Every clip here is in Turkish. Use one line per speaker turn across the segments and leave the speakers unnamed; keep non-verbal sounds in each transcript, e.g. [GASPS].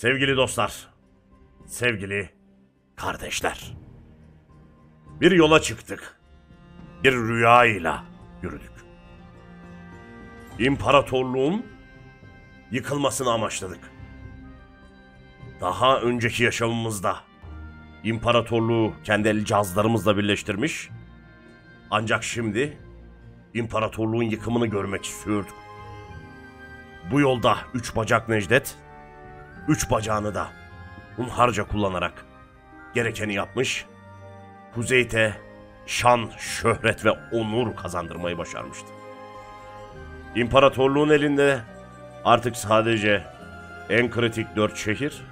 Sevgili dostlar, sevgili kardeşler. Bir yola çıktık. Bir rüyayla yürüdük. İmparatorluğun yıkılmasını amaçladık. Daha önceki yaşamımızda imparatorluğu kendi el cihazlarımızla birleştirmiş. Ancak şimdi imparatorluğun yıkımını görmek istiyorduk. Bu yolda üç bacak Necdet, üç bacağını da hunharca kullanarak gerekeni yapmış, Kuzeyt'e şan, şöhret ve onur kazandırmayı başarmıştı. İmparatorluğun elinde artık sadece en kritik dört şehir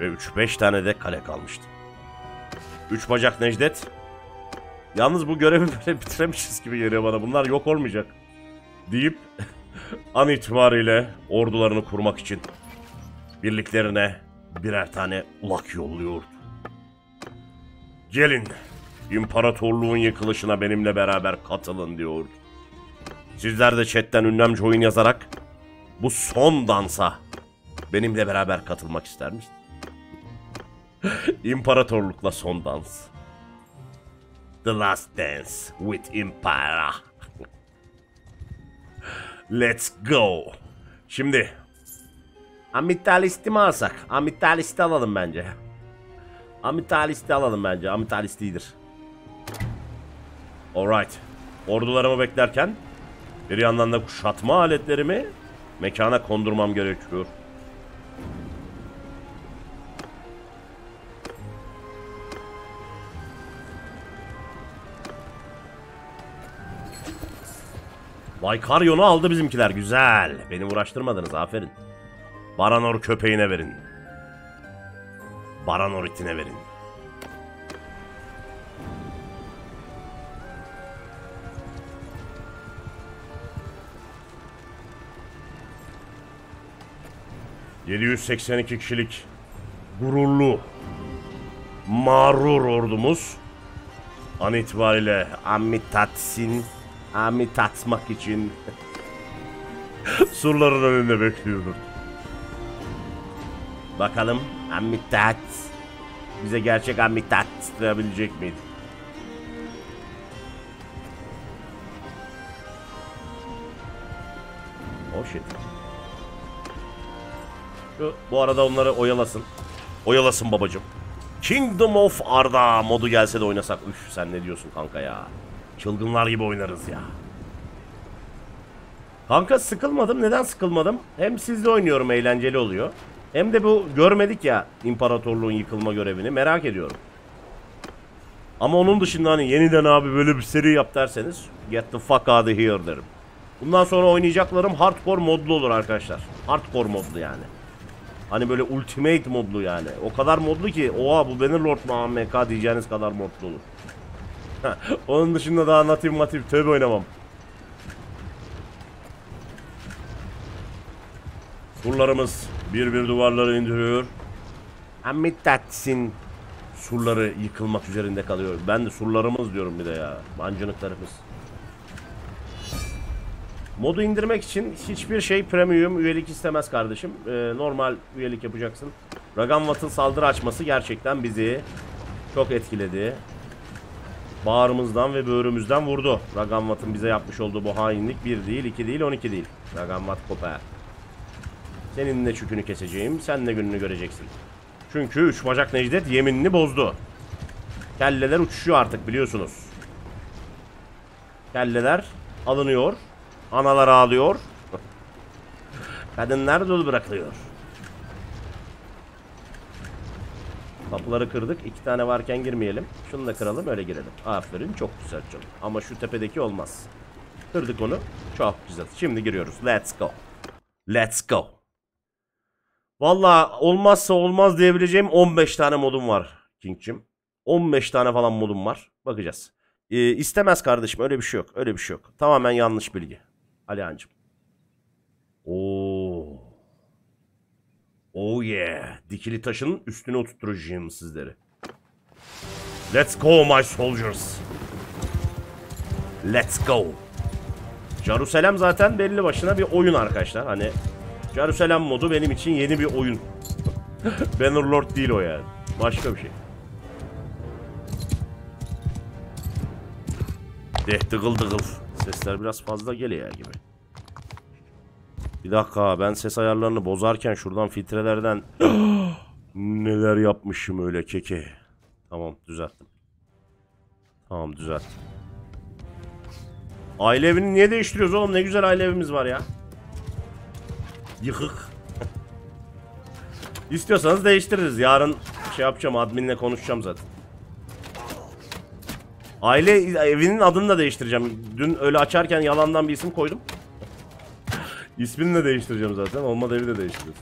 ve üç beş tane de kale kalmıştı. Üç bacak Necdet, yalnız bu görevi [LAUGHS] böyle bitiremişiz gibi geliyor bana, bunlar yok olmayacak deyip [LAUGHS] an itibariyle ordularını kurmak için birliklerine birer tane ulak yolluyordu. Gelin, imparatorluğun yıkılışına benimle beraber katılın diyordu. Sizler de chatten ünlem join yazarak bu son dansa benimle beraber katılmak ister misiniz? [LAUGHS] İmparatorlukla son dans. The Last Dance with Impara. [LAUGHS] Let's go. Şimdi Amitalisti mi alsak? Amitalisti alalım bence. Amitalisti alalım bence. Amitalisti iyidir. Alright. Ordularımı beklerken bir yandan da kuşatma aletlerimi mekana kondurmam gerekiyor. Vaykaryon'u aldı bizimkiler. Güzel. Beni uğraştırmadınız. Aferin. Baranor köpeğine verin. Baranor itine verin. ...782 kişilik... ...gururlu... ...mağrur ordumuz... ...an itibariyle... ...Amitatsin... ...Amitatmak için... [LAUGHS] ...surların önünde bekliyordur. Bakalım Amitat bize gerçek Amitat verebilecek miydi? Oh shit. Şu, bu arada onları oyalasın. Oyalasın babacım. Kingdom of Arda modu gelse de oynasak. Üf sen ne diyorsun kanka ya. Çılgınlar gibi oynarız ya. Kanka sıkılmadım. Neden sıkılmadım? Hem sizle oynuyorum eğlenceli oluyor. Hem de bu görmedik ya imparatorluğun yıkılma görevini merak ediyorum. Ama onun dışında hani yeniden abi böyle bir seri yap derseniz get the fuck out of here derim. Bundan sonra oynayacaklarım hardcore modlu olur arkadaşlar. Hardcore modlu yani. Hani böyle ultimate modlu yani. O kadar modlu ki oha bu Bannerlord mu AMK diyeceğiniz kadar modlu olur. [LAUGHS] onun dışında daha natif matif tövbe oynamam. Surlarımız bir bir duvarları indiriyor. Amitatsin surları yıkılmak üzerinde kalıyor. Ben de surlarımız diyorum bir de ya. Mancınıklarımız. Modu indirmek için hiçbir şey premium üyelik istemez kardeşim. Ee, normal üyelik yapacaksın. Ragamvat'ın saldırı açması gerçekten bizi çok etkiledi. Bağrımızdan ve böğrümüzden vurdu. Ragamvat'ın bize yapmış olduğu bu hainlik 1 değil, 2 değil, 12 değil. Ragamvat koper. Senin de çükünü keseceğim. Sen de gününü göreceksin. Çünkü üç bacak Necdet yeminini bozdu. Kelleler uçuşuyor artık biliyorsunuz. Kelleler alınıyor. Analar ağlıyor. Kadınlar dul bırakılıyor. Kapıları kırdık. İki tane varken girmeyelim. Şunu da kıralım öyle girelim. Aferin çok güzel canım. Ama şu tepedeki olmaz. Kırdık onu. Çok güzel. Şimdi giriyoruz. Let's go. Let's go. Valla olmazsa olmaz diyebileceğim 15 tane modum var King'cim. 15 tane falan modum var. Bakacağız. Ee, istemez kardeşim öyle bir şey yok. Öyle bir şey yok. Tamamen yanlış bilgi. Alihan'cım. Oo. Oh yeah. Dikili taşın üstüne oturtacağım sizleri. Let's go my soldiers. Let's go. Jerusalem zaten belli başına bir oyun arkadaşlar. Hani Jerusalem modu benim için yeni bir oyun. [LAUGHS] Bannerlord değil o yani. Başka bir şey. Deh dıgıl dıgıl. Sesler biraz fazla geliyor gibi. Bir dakika ben ses ayarlarını bozarken şuradan filtrelerden [GASPS] neler yapmışım öyle keke. Tamam düzelttim. Tamam düzelttim. Aile evini niye değiştiriyoruz oğlum? Ne güzel aile evimiz var ya. Yıkık. İstiyorsanız değiştiririz. Yarın şey yapacağım adminle konuşacağım zaten. Aile evinin adını da değiştireceğim. Dün öyle açarken yalandan bir isim koydum. İsmini de değiştireceğim zaten. Olmadı evi de değiştiririz.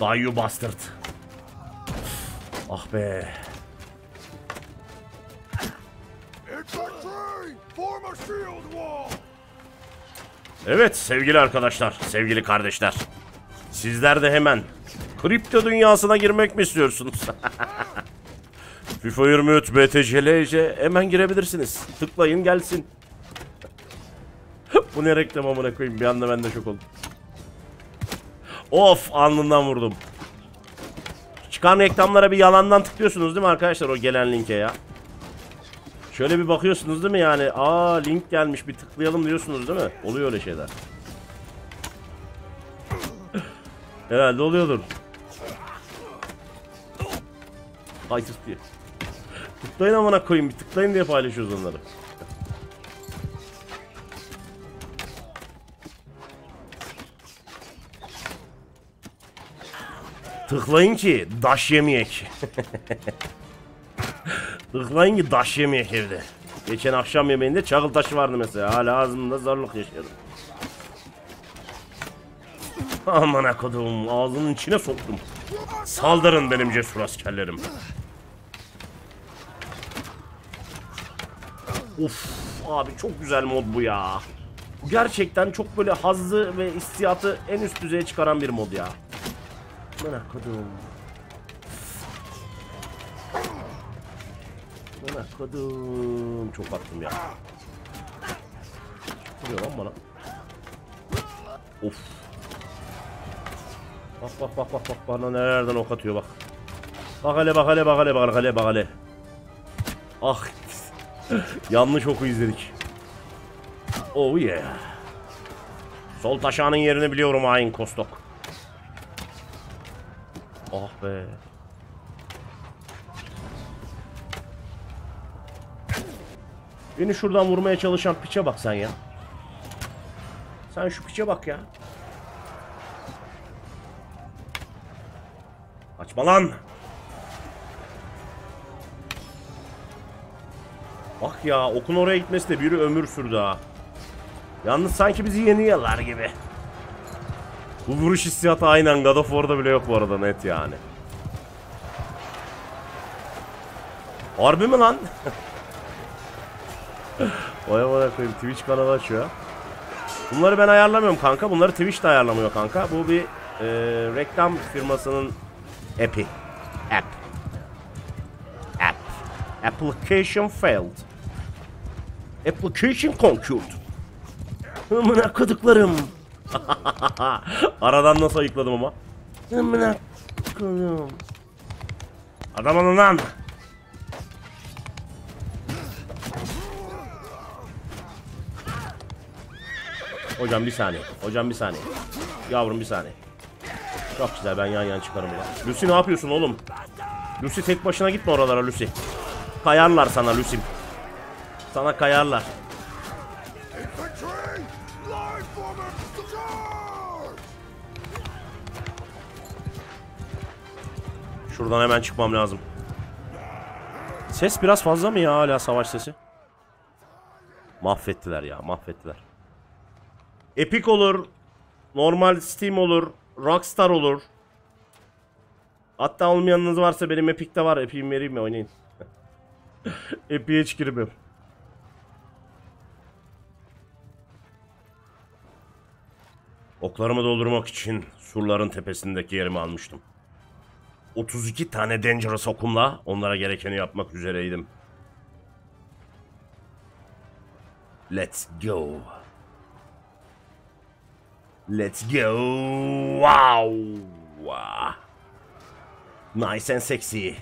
Die you bastard. Ah be. Evet sevgili arkadaşlar, sevgili kardeşler. Sizler de hemen kripto dünyasına girmek mi istiyorsunuz? FIFA 23 BTCLC hemen girebilirsiniz. Tıklayın gelsin. [LAUGHS] Bu ne reklam amına koyayım bir anda ben de şok oldum. Of alnından vurdum. Çıkan reklamlara bir yalandan tıklıyorsunuz değil mi arkadaşlar o gelen linke ya? Şöyle bir bakıyorsunuz değil mi yani? Aa link gelmiş bir tıklayalım diyorsunuz değil mi? Oluyor öyle şeyler. Herhalde oluyordur. Hayır diye. Tıklayın amına koyayım bir tıklayın diye paylaşıyoruz onları. Tıklayın ki daş yemeyek. [LAUGHS] Tıklayın ki daş yemeyek evde. Geçen akşam yemeğinde çakıl taşı vardı mesela. Hala ağzımda zorluk yaşıyorum. Aman kodum ağzının içine soktum. Saldırın benim cesur askerlerim. Of abi çok güzel mod bu ya. Gerçekten çok böyle hazzı ve hissiyatı en üst düzeye çıkaran bir mod ya. Aman kodum. Kodum. Çok attım ya. Vuruyor lan bana. Of. Bak bak bak bak bak bana nelerden ok atıyor bak. Bak hele bak hele bak hele bak hele bak hele. Ah. [LAUGHS] Yanlış oku izledik. Oh yeah. Sol taşağının yerini biliyorum hain Kostok. Ah be. Beni şuradan vurmaya çalışan piçe bak sen ya. Sen şu piçe bak ya. Açma lan. Bak ya okun oraya gitmesi de bir ömür sürdü ha. Yalnız sanki bizi yeniyorlar gibi. Bu vuruş hissiyatı aynen God of War'da bile yok bu arada net yani. Harbi mi lan? [LAUGHS] Vay amına koyayım Twitch kanalı açıyor. Bunları ben ayarlamıyorum kanka. Bunları Twitch de ayarlamıyor kanka. Bu bir e, reklam firmasının app'i. App. App. Application failed. Application conquered. Amına koduklarım. [LAUGHS] Aradan nasıl ayıkladım ama. Amına kodum. Adam olun lan. Hocam bir saniye. Hocam bir saniye. Yavrum bir saniye. Çok güzel ben yan yan çıkarım ulan. Lucy ne yapıyorsun oğlum? Lucy tek başına gitme oralara Lucy. Kayarlar sana Lucy. Sana kayarlar. Şuradan hemen çıkmam lazım. Ses biraz fazla mı ya hala savaş sesi? Mahvettiler ya mahvettiler. Epic olur. Normal Steam olur. Rockstar olur. Hatta olmayanınız varsa benim Epic'te var. Epic'imi vereyim mi oynayın. [LAUGHS] Epic'e hiç girmiyorum. Oklarımı doldurmak için surların tepesindeki yerimi almıştım. 32 tane Dangerous okumla onlara gerekeni yapmak üzereydim. Let's go. Let's go. Wow. Nice and sexy.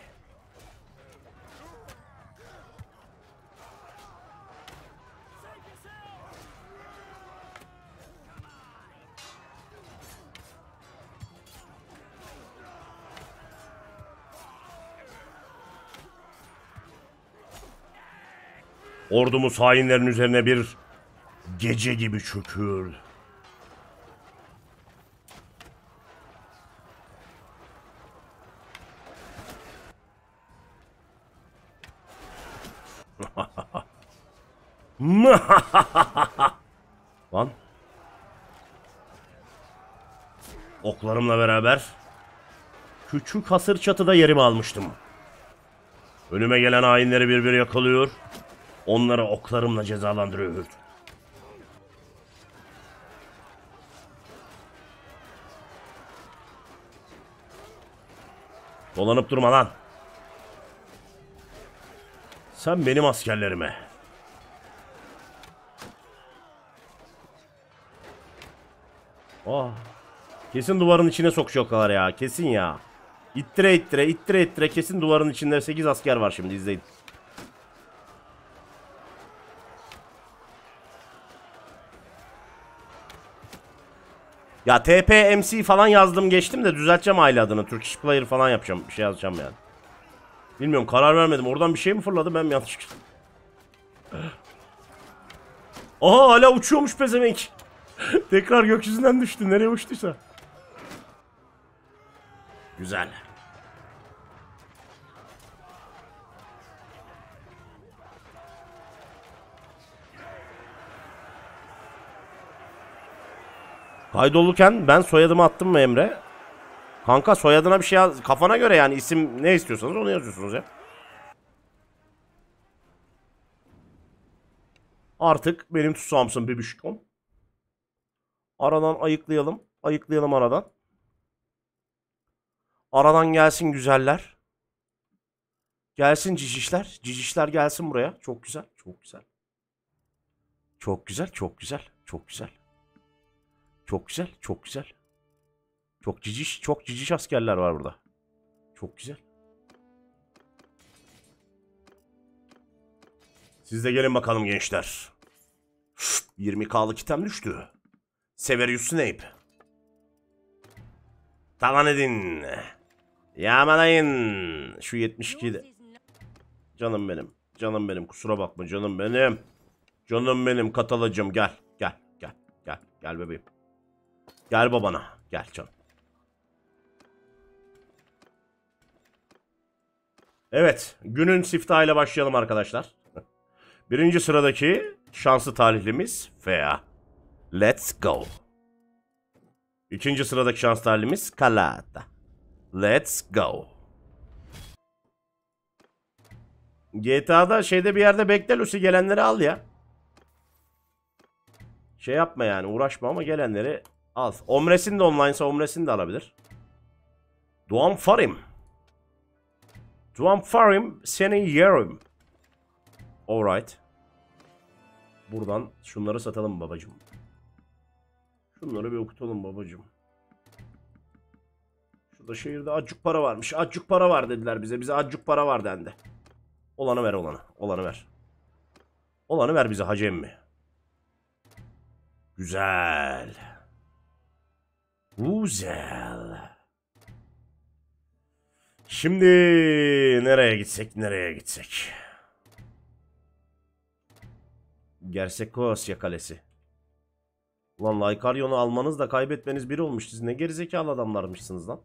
Ordumuz hainlerin üzerine bir gece gibi çöküyor. [LAUGHS] Lan. Oklarımla beraber küçük hasır çatıda yerimi almıştım. Önüme gelen hainleri bir bir yakalıyor. Onları oklarımla cezalandırıyor. Dolanıp durma lan. Sen benim askerlerime. Oh. Kesin duvarın içine sokacaklar ya. Kesin ya. İttire ittire ittire ittire kesin duvarın içinde 8 asker var şimdi izleyin. Ya TP MC falan yazdım geçtim de düzelteceğim aile adını. Turkish Player falan yapacağım. Bir şey yazacağım yani. Bilmiyorum karar vermedim. Oradan bir şey mi fırladı ben mi yanlış Aha hala uçuyormuş pezevenk. [LAUGHS] Tekrar gökyüzünden düştü. Nereye uçtuysa. Güzel. Kaydolurken ben soyadımı attım mı Emre? Kanka soyadına bir şey yaz. Kafana göre yani isim ne istiyorsanız onu yazıyorsunuz ya. Artık benim tutsağımsın bebişkom. Aradan ayıklayalım. Ayıklayalım aradan. Aradan gelsin güzeller. Gelsin cicişler. Cicişler gelsin buraya. Çok güzel. Çok güzel. Çok güzel. Çok güzel. Çok güzel. Çok güzel. Çok güzel. Çok ciciş, çok ciciş askerler var burada. Çok güzel. Siz de gelin bakalım gençler. 20k'lık item düştü. Severius Snape. Talan edin. Yağmalayın. Şu 72'de. Canım benim. Canım benim. Kusura bakma canım benim. Canım benim katalacım gel. Gel. Gel. Gel. Gel bebeğim. Gel babana. Gel canım. Evet. Günün siftahıyla başlayalım arkadaşlar. Birinci sıradaki şanslı talihlimiz Fea. Let's go. İkinci sıradaki şans talihlimiz Kalata. Let's go. GTA'da şeyde bir yerde bekle Lucy gelenleri al ya. Şey yapma yani uğraşma ama gelenleri al. Omres'in de online'sa Omres'in de alabilir. Doğan Farim. Doğan Farim seni yerim. Alright. Buradan şunları satalım babacım. Şunları bir okutalım babacım. Şurada şehirde acık para varmış. Acık para var dediler bize. Bize acık para var dendi. Olanı ver olanı. Olanı ver. Olanı ver bize hacı emmi. Güzel. Güzel. Şimdi nereye gitsek nereye gitsek. Gersekosya Kalesi. Ulan Lycarion'u almanız da kaybetmeniz bir olmuş. Siz ne gerizekalı adamlarmışsınız lan.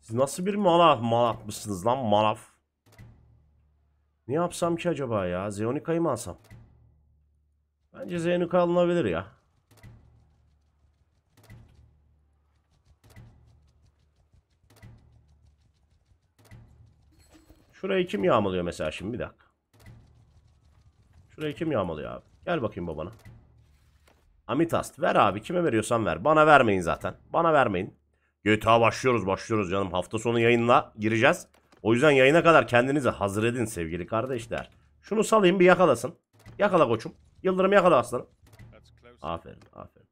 Siz nasıl bir malaf malafmışsınız lan malaf. Ne yapsam ki acaba ya? Zeonika'yı mı alsam? Bence Zeonika alınabilir ya. Şurayı kim yağmalıyor mesela şimdi bir dakika. Şurayı kim yağmalıyor abi? Gel bakayım babana. Amitast ver abi kime veriyorsan ver. Bana vermeyin zaten. Bana vermeyin. GTA başlıyoruz başlıyoruz canım. Hafta sonu yayınla gireceğiz. O yüzden yayına kadar kendinizi hazır edin sevgili kardeşler. Şunu salayım bir yakalasın. Yakala koçum. Yıldırım yakala aslanım. Aferin aferin.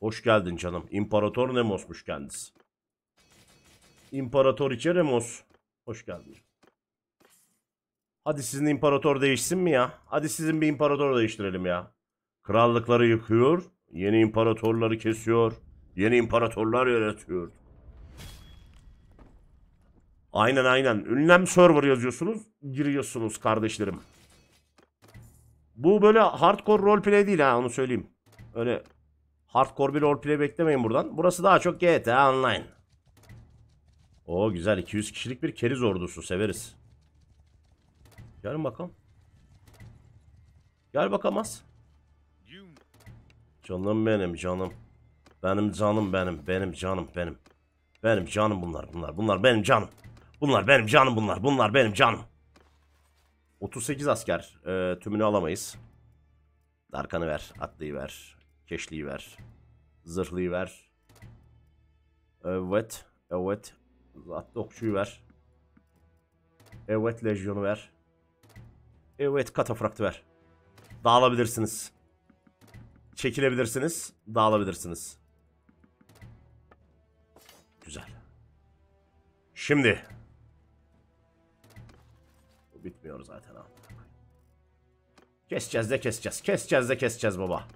Hoş geldin canım. İmparator Nemos'muş kendisi. İmparatoriçe Remos. Hoş geldin. Hadi sizin imparator değişsin mi ya? Hadi sizin bir imparator değiştirelim ya. Krallıkları yıkıyor, yeni imparatorları kesiyor, yeni imparatorlar yönetiyor. Aynen aynen. Ünlem server yazıyorsunuz, giriyorsunuz kardeşlerim. Bu böyle hardcore roleplay değil ha onu söyleyeyim. Öyle hardcore bir roleplay beklemeyin buradan. Burası daha çok GTA Online. O güzel 200 kişilik bir keriz ordusu severiz. Gelin bakalım. Gel bakamaz. Canım benim canım. Benim canım benim. Benim canım benim. Benim canım bunlar bunlar. Bunlar benim canım. Bunlar benim canım bunlar. Bunlar benim canım. 38 asker. Ee, tümünü alamayız. Darkanı ver. Atlıyı ver. Keşliyi ver. Zırhlıyı ver. Evet. Evet. Atlı okçuyu ver. Evet lejyonu ver. Evet katafraktı ver. Dağılabilirsiniz. Çekilebilirsiniz. Dağılabilirsiniz. Güzel. Şimdi. Bu bitmiyor zaten abi. Keseceğiz de keseceğiz. Keseceğiz de keseceğiz baba.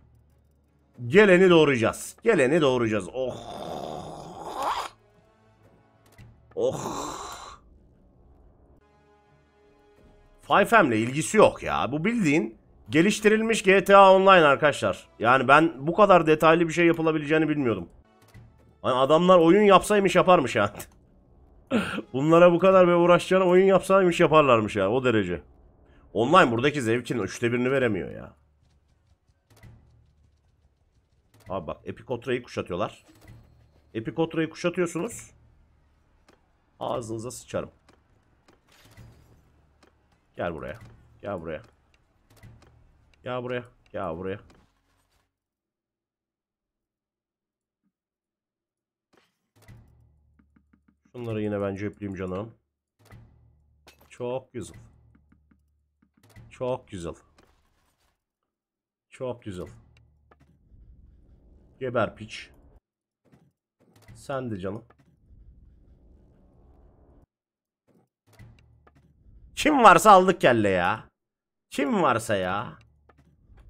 Geleni doğuracağız. Geleni doğuracağız. Oh. Oh. 5M'le ilgisi yok ya. Bu bildiğin geliştirilmiş GTA Online arkadaşlar. Yani ben bu kadar detaylı bir şey yapılabileceğini bilmiyordum. Hani adamlar oyun yapsaymış yaparmış yani. [LAUGHS] Bunlara bu kadar bir uğraşacağına oyun yapsaymış yaparlarmış ya o derece. Online buradaki zevkin üçte birini veremiyor ya. Abi bak Epikotra'yı kuşatıyorlar. Epikotra'yı kuşatıyorsunuz. Ağzınıza sıçarım. Gel buraya. Gel buraya. Gel buraya. Gel buraya. Şunları yine ben cepleyeyim canım. Çok güzel. Çok güzel. Çok güzel. Geber piç. Sen de canım. Kim varsa aldık kelle ya. Kim varsa ya.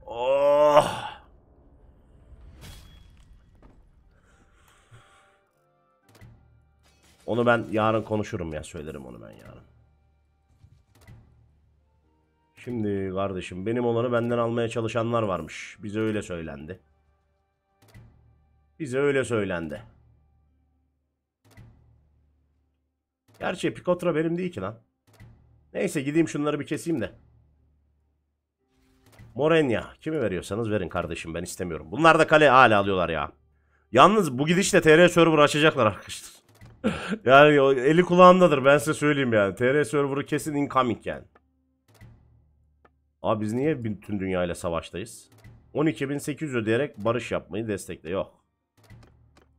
Oh. Onu ben yarın konuşurum ya söylerim onu ben yarın. Şimdi kardeşim benim olanı benden almaya çalışanlar varmış. Bize öyle söylendi. Bize öyle söylendi. Gerçi Pikotra benim değil ki lan. Neyse gideyim şunları bir keseyim de. Morenya. Kimi veriyorsanız verin kardeşim ben istemiyorum. Bunlar da kale hala alıyorlar ya. Yalnız bu gidişle TR server açacaklar arkadaşlar. [LAUGHS] yani eli kulağındadır ben size söyleyeyim yani. TR server'ı kesin incoming yani. Abi biz niye bütün dünyayla savaştayız? 12.800 ödeyerek barış yapmayı destekle. Yok.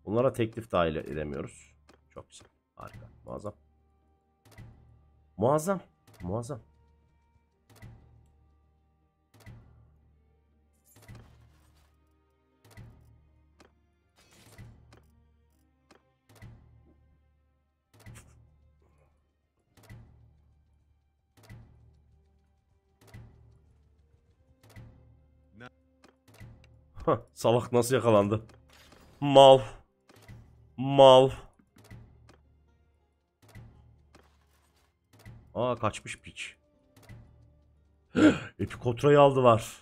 Bunlara teklif dahil edemiyoruz. Çok güzel. Harika. Muazzam. Muazzam. Muazzam. Salak nasıl yakalandı? Mal. Mal. Aa kaçmış piç. [GASPS] Epikotra'yı aldılar.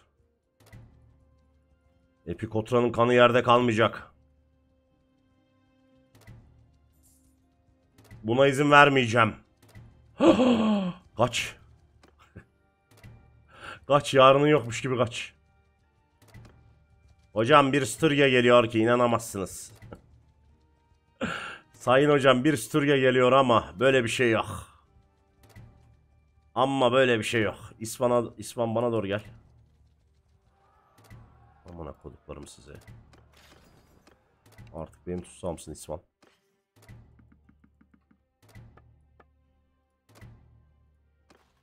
Epikotra'nın kanı yerde kalmayacak. Buna izin vermeyeceğim. [GASPS] kaç. [LAUGHS] kaç yarının yokmuş gibi kaç. Hocam bir Sturya geliyor ki inanamazsınız. [LAUGHS] Sayın hocam bir Sturya geliyor ama böyle bir şey yok. Ama böyle bir şey yok. İspan'a, İspan bana doğru gel. Amına koduklarım size. Artık benim tutsamsın İspan.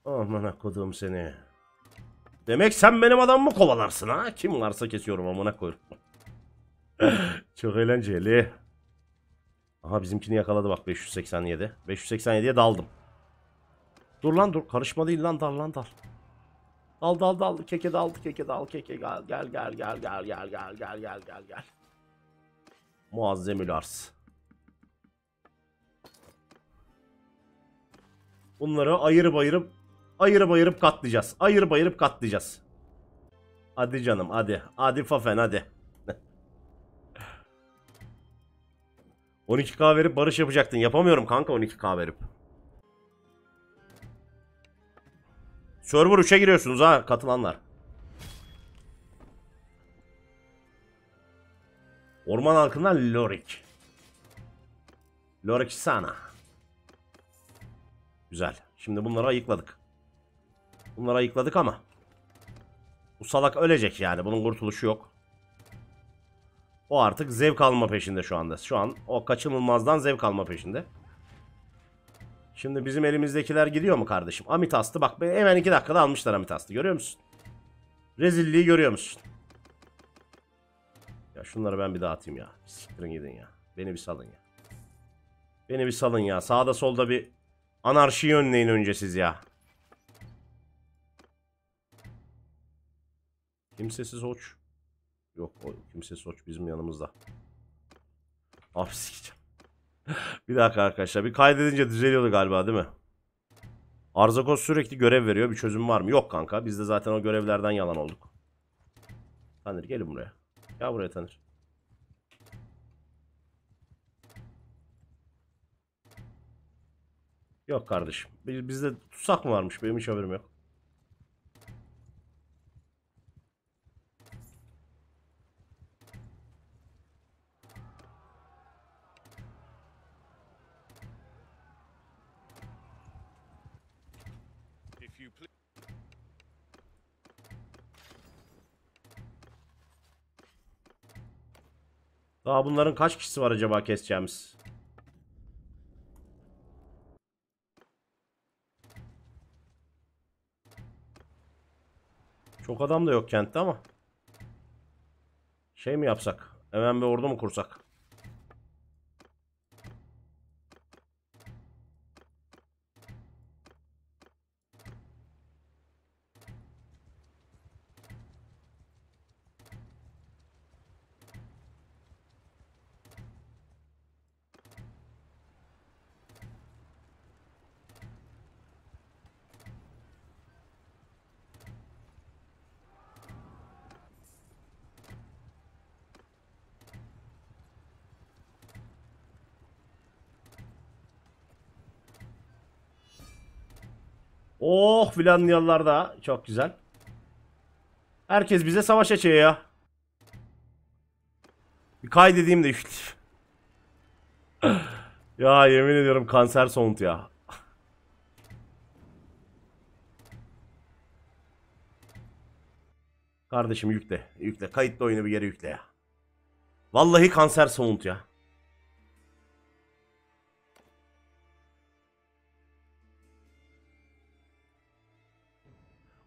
Amına kodum seni. Demek sen benim adamımı kovalarsın ha? Kim varsa kesiyorum amına koyayım. [LAUGHS] Çok eğlenceli. Aha bizimkini yakaladı bak 587. 587'ye daldım. Dur lan dur karışma değil lan dal lan dal. Dal dal dal keke dal keke dal keke gel gel gel gel gel gel gel gel gel gel gel. Muazzemül arz. Bunları ayırıp ayırıp ayırıp ayırıp katlayacağız. Ayırıp ayırıp katlayacağız. Hadi canım hadi. Hadi Fafen hadi. [LAUGHS] 12k verip barış yapacaktın. Yapamıyorum kanka 12k verip. Server 3'e giriyorsunuz ha katılanlar. Orman halkından Lorik. Lorik sana. Güzel. Şimdi bunları ayıkladık. Bunları ayıkladık ama. Bu salak ölecek yani. Bunun kurtuluşu yok. O artık zevk alma peşinde şu anda. Şu an o kaçınılmazdan zevk alma peşinde. Şimdi bizim elimizdekiler gidiyor mu kardeşim? Amitastı bak hemen iki dakikada almışlar Amitastı. Görüyor musun? Rezilliği görüyor musun? Ya şunları ben bir daha atayım ya. Siktirin gidin ya. Beni bir salın ya. Beni bir salın ya. Sağda solda bir anarşiyi önleyin önce siz ya. Kimsesiz hoç. Yok o kimsesiz hoç bizim yanımızda. Abi sikeceğim. [LAUGHS] bir dakika arkadaşlar. Bir kaydedince düzeliyordu galiba değil mi? Arzakos sürekli görev veriyor. Bir çözüm var mı? Yok kanka. Biz de zaten o görevlerden yalan olduk. Tanır gelin buraya. Gel buraya Tanır. Yok kardeşim. Biz- Bizde tutsak mı varmış? Benim hiç haberim yok.
You please.
Daha bunların kaç kişisi var acaba keseceğimiz? Çok adam da yok kentte ama. Şey mi yapsak? Hemen bir ordu mu kursak? Finlandiyalılar da çok güzel. Herkes bize savaş açıyor ya. Bir kaydedeyim de [LAUGHS] ya yemin ediyorum kanser sound ya. Kardeşim yükle. Yükle. Kayıtlı oyunu bir yere yükle ya. Vallahi kanser sound ya.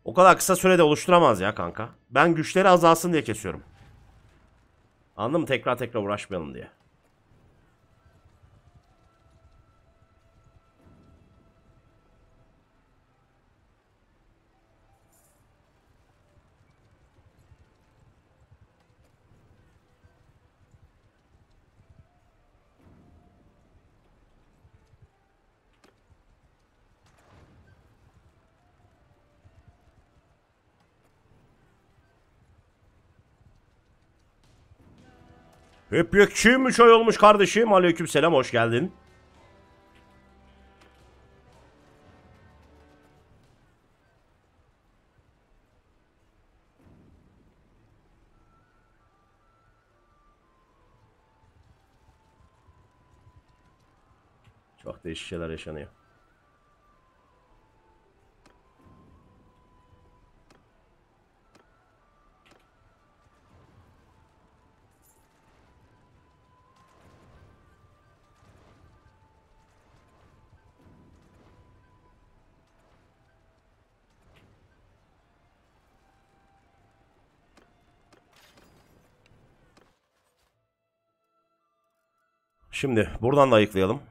O kadar kısa sürede oluşturamaz ya kanka. Ben güçleri azalsın diye kesiyorum. Anladın mı? Tekrar tekrar uğraşmayalım diye. Hep yekçiyim 3 ay olmuş kardeşim. Aleyküm selam hoş geldin. Çok değişik şeyler yaşanıyor. Şimdi buradan da ayıklayalım.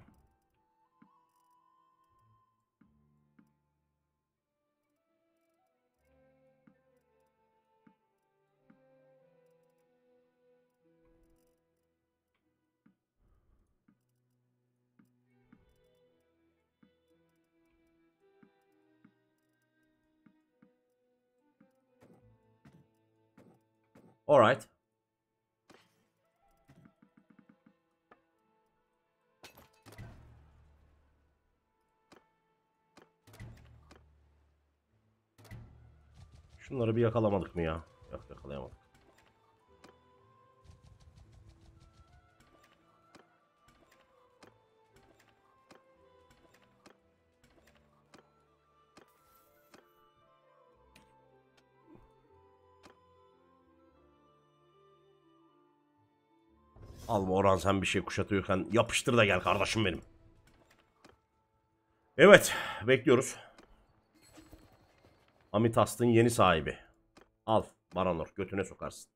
Alright. Yakalamadık mı ya? Yok yakalayamadık. Al Orhan sen bir şey kuşatıyorken yapıştır da gel kardeşim benim. Evet bekliyoruz. Amitast'ın yeni sahibi. Al Baranor götüne sokarsın.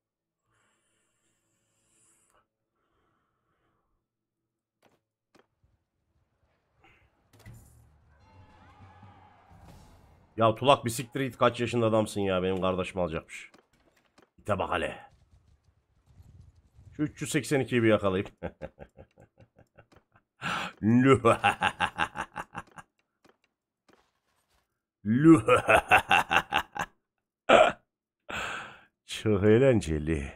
Ya Tulak bisiktir it kaç yaşında adamsın ya benim kardeşim alacakmış. İte bak hele. Şu 382'yi bir yakalayayım. [LAUGHS] Lüh. [LAUGHS] [LAUGHS] Çok eğlenceli.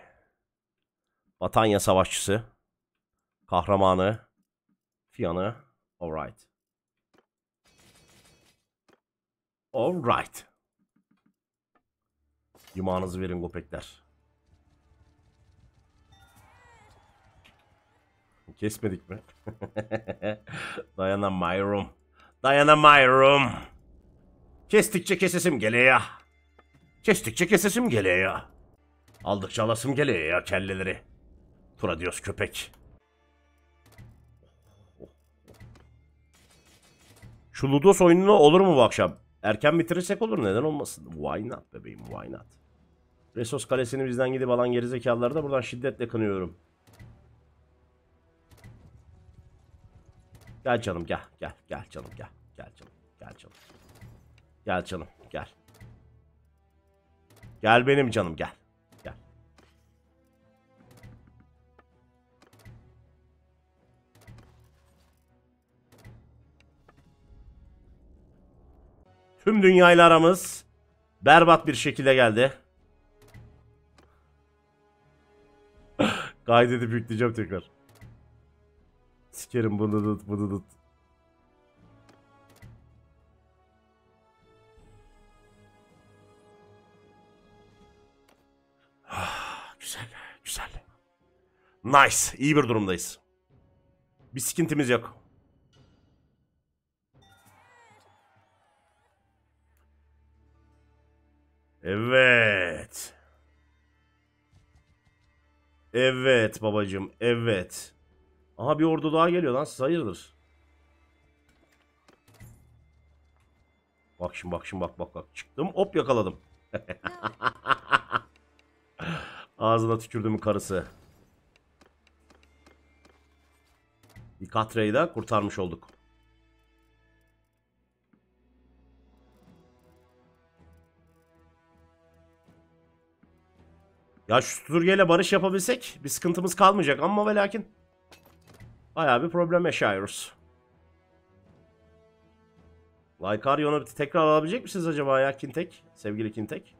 Batanya savaşçısı. Kahramanı. Fiyanı. Alright. Alright. Yumağınızı verin köpekler. Kesmedik mi? [LAUGHS] Dayanamıyorum. Dayanamıyorum. Kestikçe kesesim geliyor. Kestikçe kesesim geliyor. Aldıkça alasım geliyor ya kelleleri. Tura diyoruz köpek. Şu Ludos oyununu olur mu bu akşam? Erken bitirirsek olur neden olmasın? Why not bebeğim why not? Resos kalesini bizden gidip alan gerizekalıları da buradan şiddetle kınıyorum. Gel canım gel gel gel canım gel gel canım gel canım. Gel canım gel. Gel benim canım gel. Tüm dünyayla aramız berbat bir şekilde geldi. [LAUGHS] Kaydedip yükleyeceğim tekrar. Sikerim bunu tut bunu tut. güzel güzel. Nice iyi bir durumdayız. Bir sıkıntımız yok. Evet. Evet babacım evet. Aha bir ordu daha geliyor lan siz? Bak şimdi bak şimdi bak bak bak. Çıktım hop yakaladım. [LAUGHS] Ağzına tükürdüm karısı. Bir katreyi de kurtarmış olduk. Ya şu süpürgeyle barış yapabilsek bir sıkıntımız kalmayacak ama ve lakin bayağı bir problem yaşıyoruz. Lycarion'u tekrar alabilecek misiniz acaba ya Kintek? Sevgili Kintek.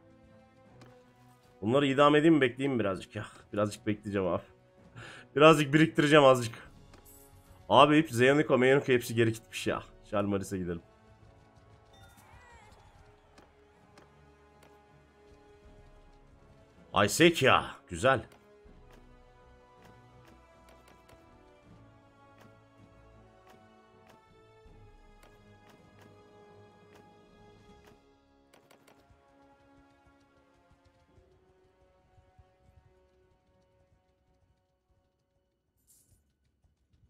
Bunları idam edeyim mi bekleyeyim mi birazcık ya? [LAUGHS] Birazcık bekleyeceğim abi. [LAUGHS] Birazcık biriktireceğim azıcık. Abi hep Zeyaniko, Meyaniko hepsi geri gitmiş ya. Şalmaris'e gidelim. Aysek ya. Güzel.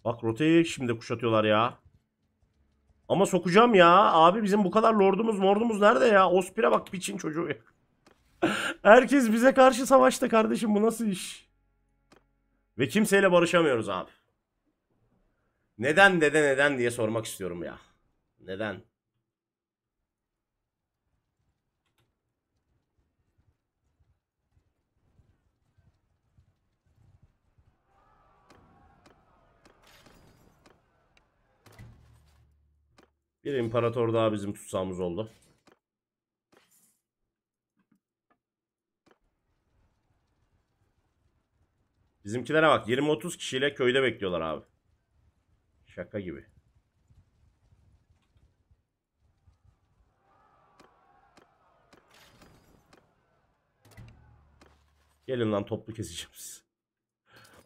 Bak rotayı şimdi kuşatıyorlar ya. Ama sokacağım ya. Abi bizim bu kadar lordumuz mordumuz nerede ya? Ospir'e bak piçin çocuğu. Herkes bize karşı savaşta kardeşim bu nasıl iş? Ve kimseyle barışamıyoruz abi. Neden dede neden diye sormak istiyorum ya. Neden? Bir imparator daha bizim tutsağımız oldu. Bizimkilere bak 20-30 kişiyle köyde bekliyorlar abi. Şaka gibi. Gelin lan toplu keseceğim sizi.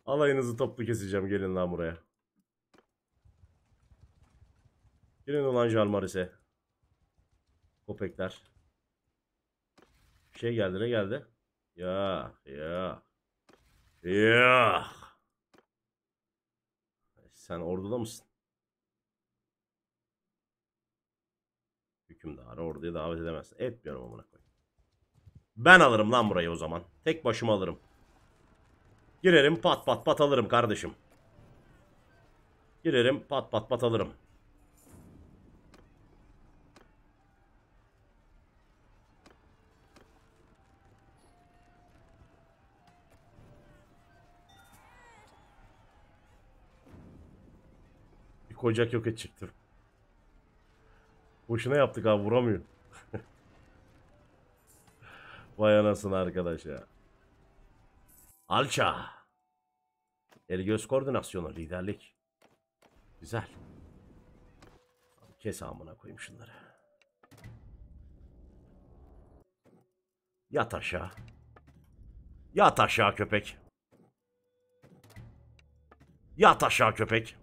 Alayınızı toplu keseceğim gelin lan buraya. Gelin ulan Jalmaris'e. Köpekler. Şey geldi ne geldi? Ya ya. Ya. Sen orduda mısın? Hükümdarı orduya davet edemezsin. Etmiyorum amına koyayım. Ben alırım lan burayı o zaman. Tek başıma alırım. Girerim pat pat pat alırım kardeşim. Girerim pat pat pat alırım. Kocak yok edecektim. Boşuna yaptık abi vuramıyor. [LAUGHS] Vay anasını arkadaş ya. Alça. El göz koordinasyonu, liderlik. Güzel. Kes amına koyayım şunları. Yat aşağı. Yat aşağı köpek. Yat aşağı köpek.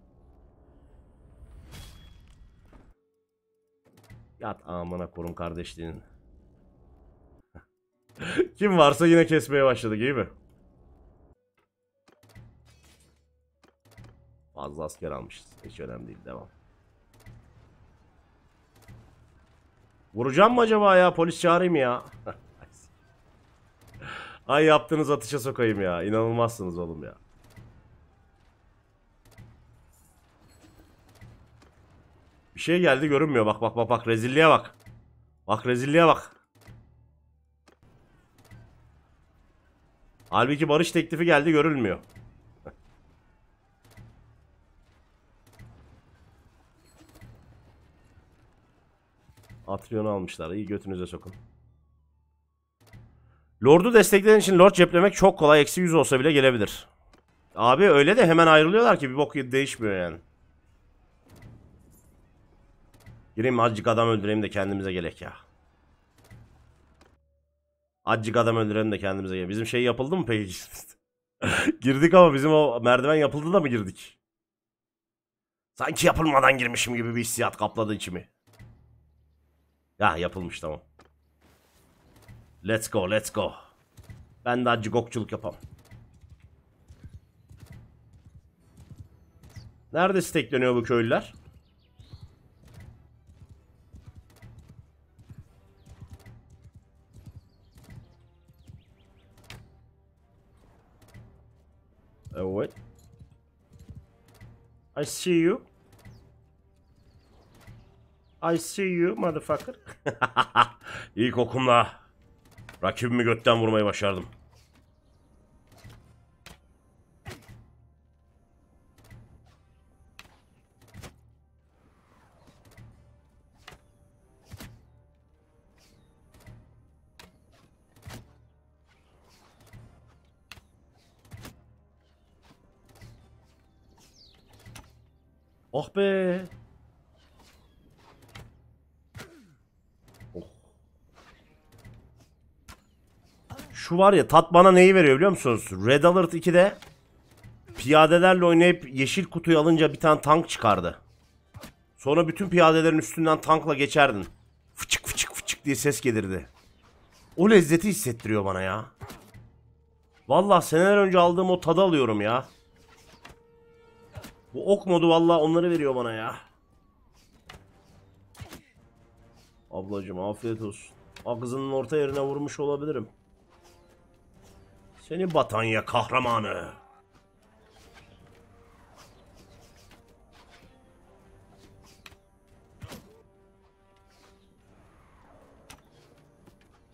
Yat amına korum kardeşliğinin. [LAUGHS] Kim varsa yine kesmeye başladık iyi mi? Fazla asker almışız. Hiç önemli değil. Devam. Vuracağım mı acaba ya? Polis çağırayım ya. [LAUGHS] Ay yaptığınız atışa sokayım ya. İnanılmazsınız oğlum ya. Bir şey geldi görünmüyor. Bak bak bak bak. Rezilliğe bak. Bak rezilliğe bak. Halbuki barış teklifi geldi görülmüyor. Atrion'u almışlar. İyi götünüze sokun. Lord'u destekleyen için Lord ceplemek çok kolay. Eksi 100 olsa bile gelebilir. Abi öyle de hemen ayrılıyorlar ki bir bok değişmiyor yani. Gireyim azıcık adam öldüreyim de kendimize gelek ya. Azıcık adam öldürelim de kendimize gelek. Bizim şey yapıldı mı peki? [LAUGHS] girdik ama bizim o merdiven yapıldı da mı girdik? Sanki yapılmadan girmişim gibi bir hissiyat kapladı içimi. Ya yapılmış tamam. Let's go let's go. Ben de azıcık okçuluk yapam. Nerede stekleniyor bu köylüler? Evet. I see you. I see you motherfucker. [LAUGHS] İlk okumla rakibimi götten vurmayı başardım. Oh be. Oh. Şu var ya tat bana neyi veriyor biliyor musunuz? Red Alert 2'de piyadelerle oynayıp yeşil kutuyu alınca bir tane tank çıkardı. Sonra bütün piyadelerin üstünden tankla geçerdin. Fıçık fıçık fıçık diye ses gelirdi. O lezzeti hissettiriyor bana ya. Vallahi seneler önce aldığım o tadı alıyorum ya. Bu ok modu valla onları veriyor bana ya. Ablacım afiyet olsun. Ağzının orta yerine vurmuş olabilirim. Seni Batanya kahramanı.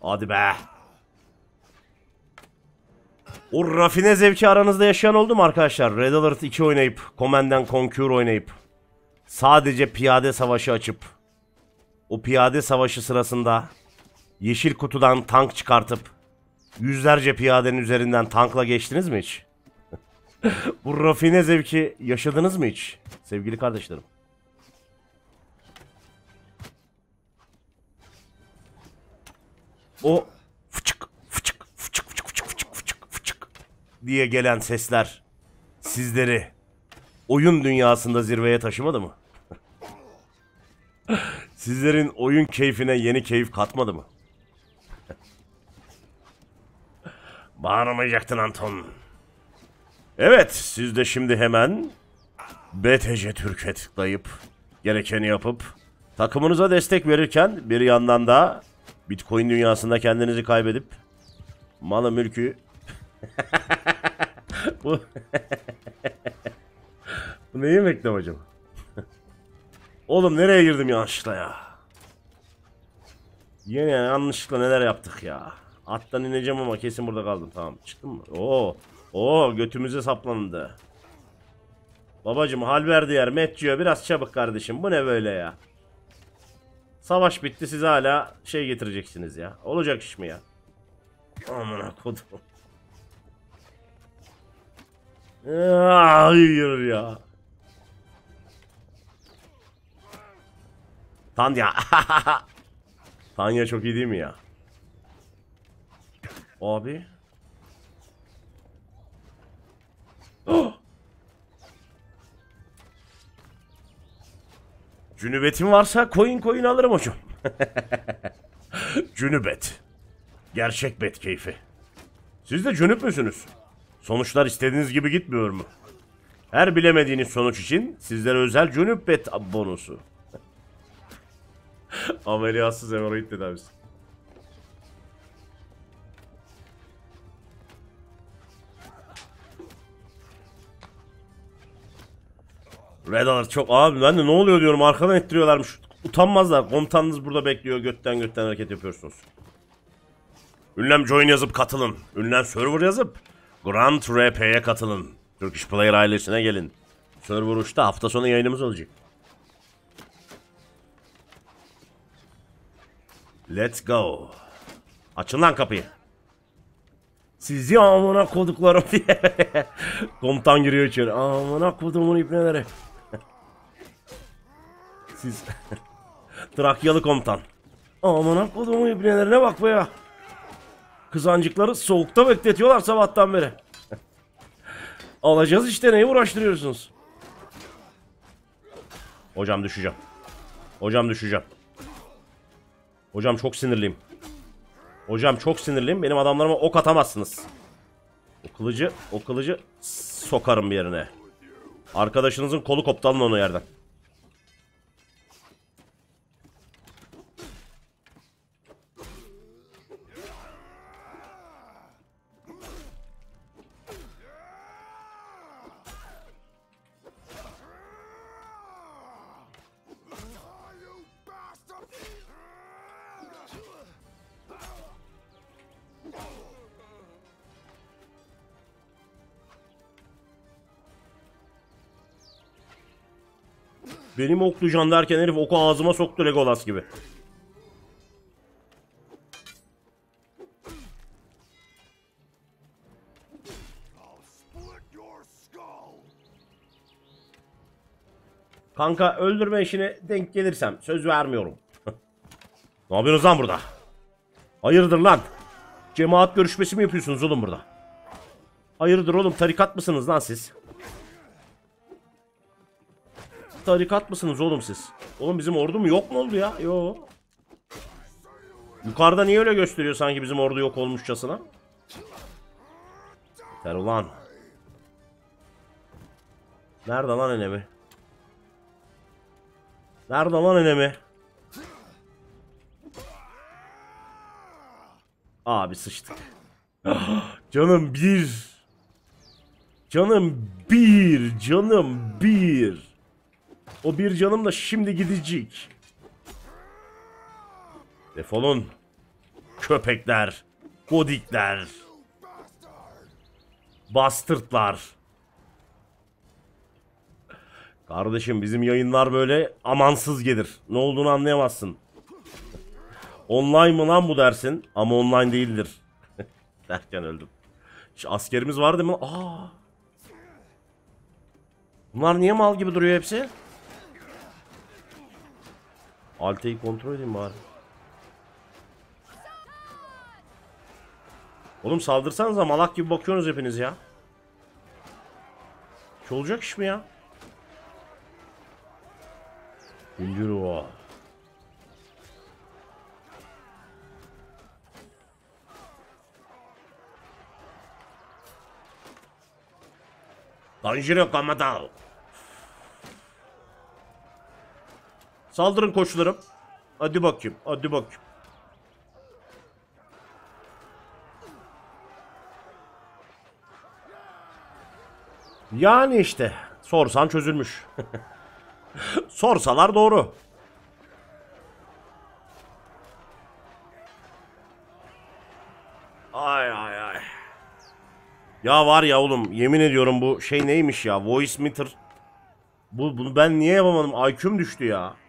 Hadi be. O rafine zevki aranızda yaşayan oldu mu arkadaşlar? Red Alert 2 oynayıp, Command and Conquer oynayıp, sadece piyade savaşı açıp, o piyade savaşı sırasında yeşil kutudan tank çıkartıp, yüzlerce piyadenin üzerinden tankla geçtiniz mi hiç? [LAUGHS] Bu rafine zevki yaşadınız mı hiç? Sevgili kardeşlerim. O diye gelen sesler sizleri oyun dünyasında zirveye taşımadı mı? [LAUGHS] Sizlerin oyun keyfine yeni keyif katmadı mı? [LAUGHS] Bağırmayacaktın Anton. Evet, siz de şimdi hemen BTC Türk'e tıklayıp gerekeni yapıp takımınıza destek verirken bir yandan da Bitcoin dünyasında kendinizi kaybedip malı mülkü [LAUGHS] bu [LAUGHS] bu neyi bekliyorum acaba? Oğlum nereye girdim yanlışlıkla ya? Yine yanlışlıkla neler yaptık ya? Attan ineceğim ama kesin burada kaldım. Tamam çıktım mı? Oo. Oo götümüze saplandı. Babacım hal verdi yer. Metciyor biraz çabuk kardeşim. Bu ne böyle ya? Savaş bitti siz hala şey getireceksiniz ya. Olacak iş mi ya? Amına kodum. Hayır ya. Tanya. [LAUGHS] Tanya çok iyi değil mi ya? Abi. [GASPS] Cünübetim varsa coin coin alırım hocam. [LAUGHS] Cünübet. Gerçek bet keyfi. Siz de cünüp müsünüz? Sonuçlar istediğiniz gibi gitmiyor mu? Her bilemediğiniz sonuç için sizlere özel cünüp bet bonusu. [LAUGHS] Ameliyatsız hemoroid tedavisi. Red Alert çok abi ben de ne oluyor diyorum arkadan ettiriyorlarmış. Utanmazlar. Komutanınız burada bekliyor. Götten götten hareket yapıyorsunuz. Ünlem join yazıp katılın. Ünlem server yazıp Grand RP'ye katılın. Turkish Player ailesine gelin. Server uçta hafta sonu yayınımız olacak. Let's go. Açın lan kapıyı. Sizi amına koduklarım diye. [LAUGHS] Komutan giriyor içeri. Amına kodumun ipneleri. Siz... [LAUGHS] Trakyalı komutan. Amına kodumun ibnelerine bak be ya. Kızancıkları soğukta bekletiyorlar sabahtan beri. Alacağız işte neyi uğraştırıyorsunuz? Hocam düşeceğim. Hocam düşeceğim. Hocam çok sinirliyim. Hocam çok sinirliyim. Benim adamlarıma ok atamazsınız. O kılıcı, o kılıcı sokarım bir yerine. Arkadaşınızın kolu koptu alın onu yerden. Benim oklayacağım derken herif oku ağzıma soktu Legolas gibi. Kanka öldürme işine denk gelirsem söz vermiyorum. [LAUGHS] ne yapıyorsunuz lan burada? Hayırdır lan? Cemaat görüşmesi mi yapıyorsunuz oğlum burada? Hayırdır oğlum tarikat mısınız lan siz? Tarikat mısınız oğlum siz? Oğlum bizim ordu mu yok mu oldu ya? Yo. Yukarıda niye öyle gösteriyor sanki bizim ordu yok olmuşçasına? Yeter ulan. Nerede lan enemi? Nerede lan enemi? Abi sıçtık. [GASPS] canım bir. Canım bir. Canım bir. O bir canım da şimdi gidecek. Defolun. Köpekler. Godikler. Bastırtlar. Kardeşim bizim yayınlar böyle amansız gelir. Ne olduğunu anlayamazsın. Online mı lan bu dersin? Ama online değildir. [LAUGHS] Derken öldüm. Şu askerimiz var değil mi? Aa. Bunlar niye mal gibi duruyor hepsi? Alte'yi kontrol edeyim bari. Oğlum saldırsanıza malak gibi bakıyorsunuz hepiniz ya. Hiç olacak iş mi ya? İncir o. Tanjiro Kamadao. Saldırın koçlarım. Hadi bakayım. Hadi bakayım. Yani işte. Sorsan çözülmüş. [LAUGHS] Sorsalar doğru. Ay ay ay. Ya var ya oğlum yemin ediyorum bu şey neymiş ya voice meter. Bu, bunu ben niye yapamadım? IQ'm düştü ya.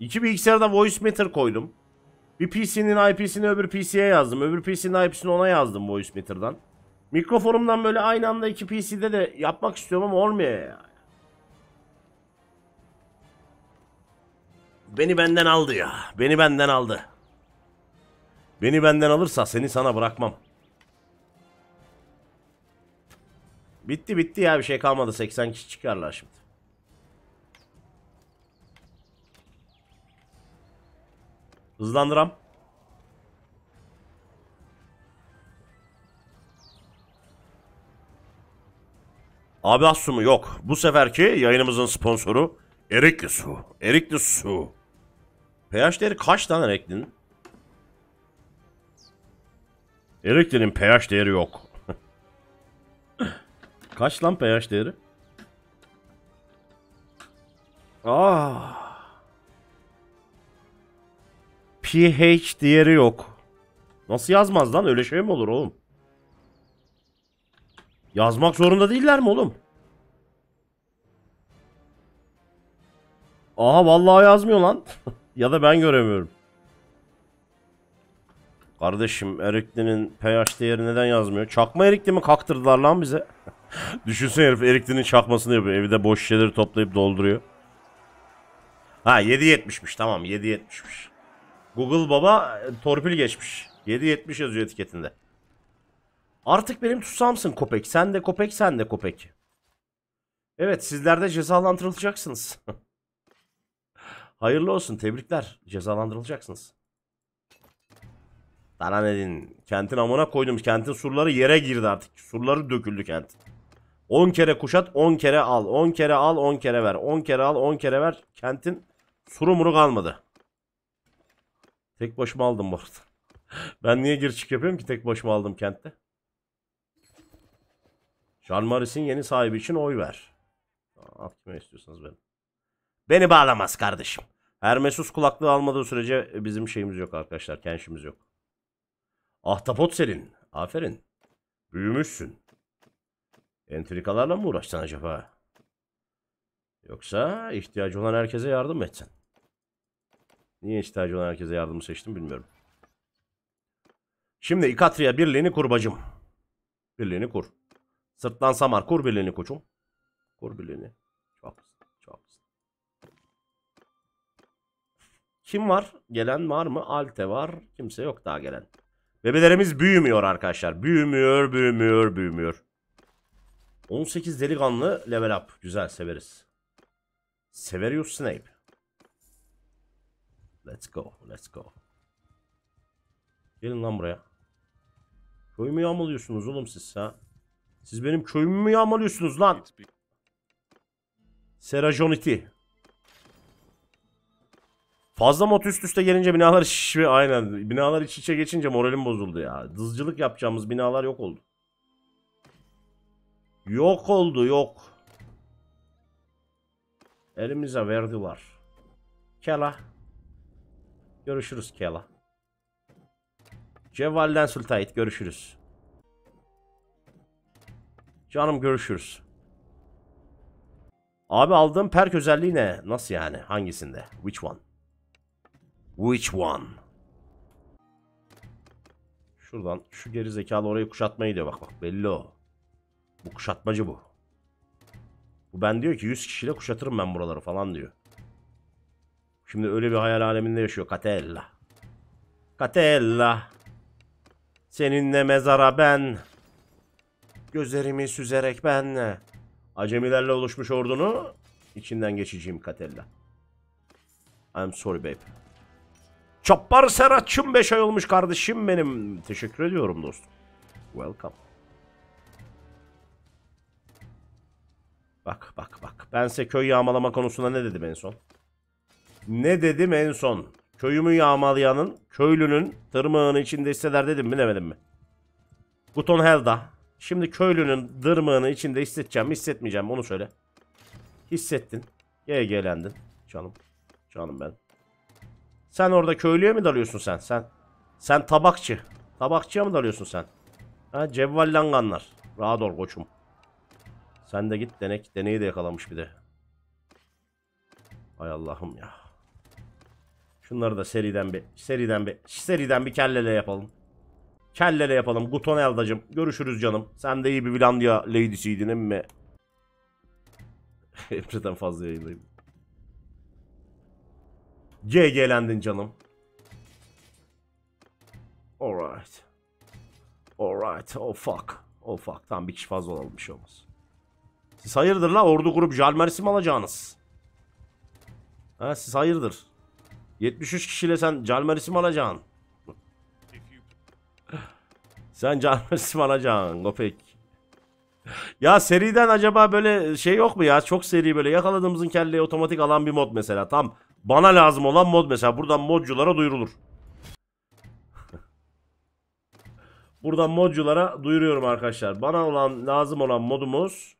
İki bilgisayarda voice meter koydum. Bir PC'nin IP'sini öbür PC'ye yazdım. Öbür PC'nin IP'sini ona yazdım voice meter'dan. Mikrofonumdan böyle aynı anda iki PC'de de yapmak istiyorum ama olmuyor ya. Beni benden aldı ya. Beni benden aldı. Beni benden alırsa seni sana bırakmam. Bitti bitti ya bir şey kalmadı. 80 kişi çıkarlar şimdi. Hızlandıram. Abi az mu? Yok. Bu seferki yayınımızın sponsoru Erikli Su. Erikli Su. pH değeri kaç tane Erikli'nin? Erikli'nin pH değeri yok. [LAUGHS] kaç lan pH değeri? Ah. pH değeri yok. Nasıl yazmaz lan? Öyle şey mi olur oğlum? Yazmak zorunda değiller mi oğlum? Aha vallahi yazmıyor lan. [LAUGHS] ya da ben göremiyorum. Kardeşim Erikli'nin pH değeri neden yazmıyor? Çakma Erikli mi kaktırdılar lan bize? [LAUGHS] Düşünsene herif Erikli'nin çakmasını yapıyor. Evde boş şeyleri toplayıp dolduruyor. Ha 7.70'miş tamam 7.70'miş. Google baba e, torpil geçmiş. 7.70 yazıyor etiketinde. Artık benim tutsamsın Kopek. Sen de Kopek, sen de Kopek. Evet, sizler de cezalandırılacaksınız. [LAUGHS] Hayırlı olsun, tebrikler. Cezalandırılacaksınız. Sana ne din? Kentin amına koydum. Kentin surları yere girdi artık. Surları döküldü kent. 10 kere kuşat, 10 kere al. 10 kere al, 10 kere ver. 10 kere al, 10 kere ver. Kentin suru muru kalmadı. Tek başıma aldım bu arada. [LAUGHS] Ben niye gir çık yapıyorum ki tek başıma aldım kentte? Jean Maris'in yeni sahibi için oy ver. At kime istiyorsanız benim. Beni bağlamaz kardeşim. Hermesus kulaklığı almadığı sürece bizim şeyimiz yok arkadaşlar. Kenşimiz yok. Ahtapot senin. Aferin. Büyümüşsün. Entrikalarla mı uğraşsan acaba? Yoksa ihtiyacı olan herkese yardım etsen? Niye ihtiyacı olan herkese yardım seçtim bilmiyorum. Şimdi İkatria birliğini kur bacım. Birliğini kur. Sırtlan Samar kur birliğini koçum. Kur birliğini. Çok çok. Kim var? Gelen var mı? Alte var. Kimse yok daha gelen. Bebelerimiz büyümüyor arkadaşlar. Büyümüyor, büyümüyor, büyümüyor. 18 delikanlı level up. Güzel severiz. Severius Snape. Let's go, let's go. Gelin lan buraya. Köyümü yağmalıyorsunuz oğlum siz ha. Siz benim köyümü mü yağmalıyorsunuz lan? Serajoniti. Fazla mod üst üste gelince binalar içe aynen binalar iç içe geçince moralim bozuldu ya. Dızcılık yapacağımız binalar yok oldu. Yok oldu yok. Elimize verdiler. Kela. Görüşürüz Kela. Cevvalden Sultayit görüşürüz. Canım görüşürüz. Abi aldığım perk özelliği ne? Nasıl yani? Hangisinde? Which one? Which one? Şuradan şu geri zekalı orayı kuşatmayı diyor bak bak belli o. Bu kuşatmacı bu. Bu ben diyor ki 100 kişiyle kuşatırım ben buraları falan diyor. Şimdi öyle bir hayal aleminde yaşıyor Katella. Katella. Seninle mezara ben. Gözlerimi süzerek ben. Acemilerle oluşmuş ordunu içinden geçeceğim Katella. I'm sorry babe. Çappar Serhat'çım 5 ay olmuş kardeşim benim. Teşekkür ediyorum dostum. Welcome. Bak bak bak. Ben size köy yağmalama konusunda ne dedim en son? Ne dedim en son? Köyümü yağmalayanın, köylünün tırmığını içinde hisseder dedim mi demedim mi? Buton Helda. Şimdi köylünün dırmığını içinde hissedeceğim mi hissetmeyeceğim mi onu söyle. Hissettin. GG'lendin. Canım. Canım ben. Sen orada köylüye mi dalıyorsun sen? Sen sen tabakçı. Tabakçıya mı dalıyorsun sen? Ha cevvallanganlar. Rahat ol koçum. Sen de git denek. Deneyi de yakalamış bir de. Hay Allah'ım ya. Şunları da seriden bir seriden bir seriden bir kellele yapalım. Kellele yapalım. Guton Eldacım. Görüşürüz canım. Sen de iyi bir Vilandia lady'siydin emmi. [LAUGHS] Emre'den fazla yayındayım. GG'lendin canım. Alright. Alright. Oh fuck. Oh fuck. Tamam bir kişi fazla olalım bir şey olmaz. Siz hayırdır la ordu kurup Jalmeris'i mi alacaksınız? Ha siz hayırdır? 73 kişiyle sen Jalmeris'i mi alacaksın? Sen Jalmeris'i mi alacaksın? Gopek. Ya seriden acaba böyle şey yok mu ya? Çok seri böyle yakaladığımızın kelleyi otomatik alan bir mod mesela. Tam bana lazım olan mod mesela. Buradan modculara duyurulur. [LAUGHS] Buradan modculara duyuruyorum arkadaşlar. Bana olan lazım olan modumuz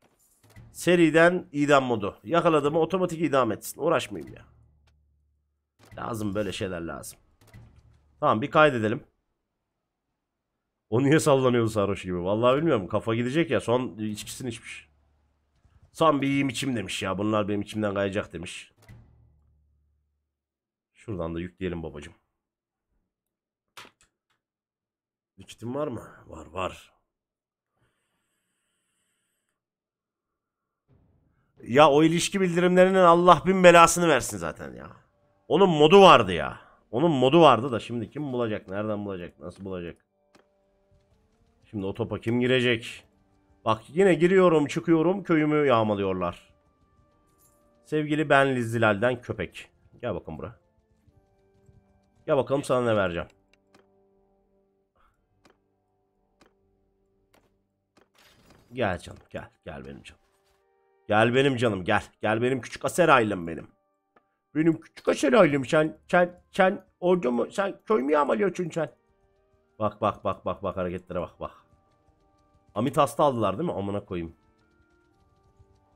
seriden idam modu. Yakaladığımı otomatik idam etsin. Uğraşmayayım ya. Lazım böyle şeyler lazım. Tamam bir kaydedelim. O niye sallanıyordu sarhoş gibi? Vallahi bilmiyorum. Kafa gidecek ya. Son içkisini içmiş. Son bir yiyeyim içim demiş ya. Bunlar benim içimden kayacak demiş. Şuradan da yükleyelim babacım. Likitin var mı? Var var. Ya o ilişki bildirimlerinin Allah bin belasını versin zaten ya. Onun modu vardı ya. Onun modu vardı da şimdi kim bulacak? Nereden bulacak? Nasıl bulacak? Şimdi o topa kim girecek? Bak yine giriyorum çıkıyorum köyümü yağmalıyorlar. Sevgili ben Lizzilal'den köpek. Gel bakalım buraya. Gel bakalım sana ne vereceğim. Gel canım gel. Gel benim canım. Gel benim canım gel. Gel benim küçük aser ailem benim. Benim küçük aser ailem sen sen sen orada mı sen köy mü yağmalıyorsun sen? Bak bak bak bak bak hareketlere bak bak. Amit hasta aldılar değil mi? Amına koyayım.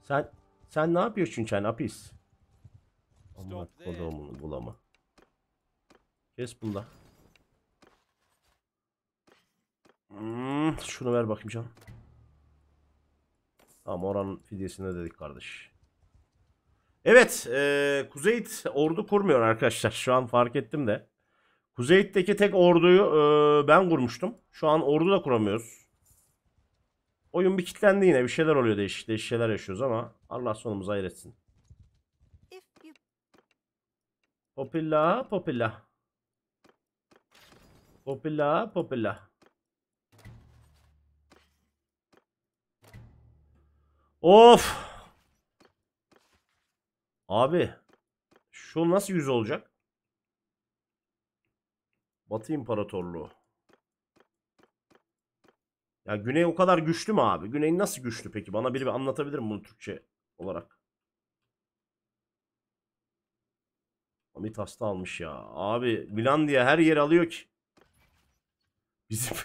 Sen sen ne yapıyorsun sen apis? Amına kodumun bulama. Kes bunda. Hmm, şunu ver bakayım canım. Tamam oranın fidyesini ödedik kardeş. Evet, e, Kuzeyit ordu kurmuyor arkadaşlar. Şu an fark ettim de. Kuzeyit'teki tek orduyu e, ben kurmuştum. Şu an ordu da kuramıyoruz. Oyun bir kilitlendi yine. Bir şeyler oluyor değişik değişik şeyler yaşıyoruz ama Allah sonumuzu hayretsin. Popilla popilla. Popilla popilla. Of. Abi. Şu nasıl yüz olacak? Batı İmparatorluğu. Ya Güney o kadar güçlü mü abi? Güney nasıl güçlü peki? Bana biri bir anlatabilir mi bunu Türkçe olarak? Amit hasta almış ya. Abi Milan diye her yer alıyor ki. Bizim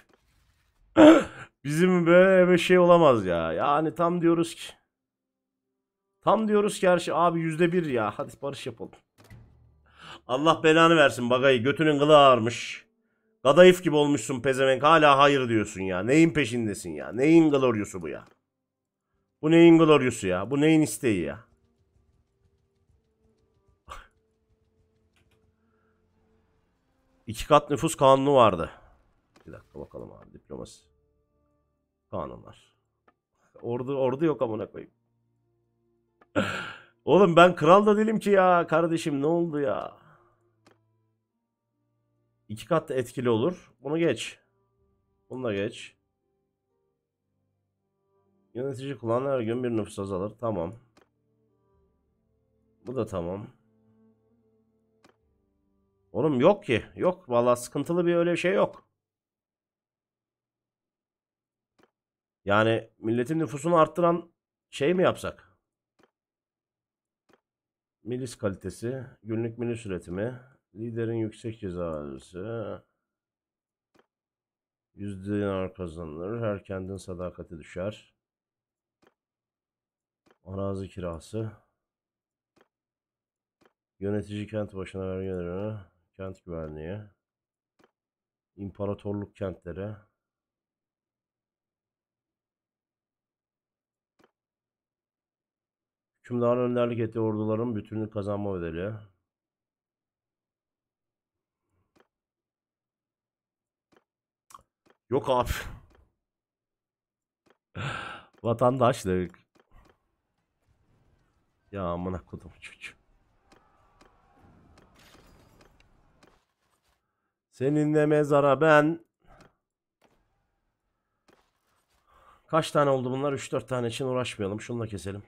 [LAUGHS] bizim böyle bir şey olamaz ya. Yani tam diyoruz ki. Tam diyoruz ki her şey abi yüzde bir ya. Hadi barış yapalım. Allah belanı versin bagayı. Götünün kılı ağarmış. Kadayıf gibi olmuşsun pezevenk hala hayır diyorsun ya. Neyin peşindesin ya? Neyin gloriosu bu ya? Bu neyin gloriosu ya? Bu neyin isteği ya? [LAUGHS] İki kat nüfus kanunu vardı. Bir dakika bakalım abi diplomasi. Kanunlar. Ordu ordu yok amına koyayım. Oğlum ben kral da değilim ki ya kardeşim ne oldu ya? İki kat etkili olur. Bunu geç. Bunu da geç. Yönetici kullanan her gün bir nüfus azalır. Tamam. Bu da tamam. Oğlum yok ki. Yok. Vallahi sıkıntılı bir öyle şey yok. Yani milletin nüfusunu arttıran şey mi yapsak? Milis kalitesi, günlük milis üretimi, liderin yüksek cezası, yüzde dinar kazanılır, her kendin sadakati düşer. Arazi kirası, yönetici kent başına vergi kent güvenliği, imparatorluk kentleri, hükümdarın önderlik ettiği orduların bütünlük kazanma bedeli. Yok abi. [LAUGHS] Vatandaşlık. Ya amına kodum çocuğu. Seninle mezara ben Kaç tane oldu bunlar? 3-4 tane için uğraşmayalım. Şunu da keselim.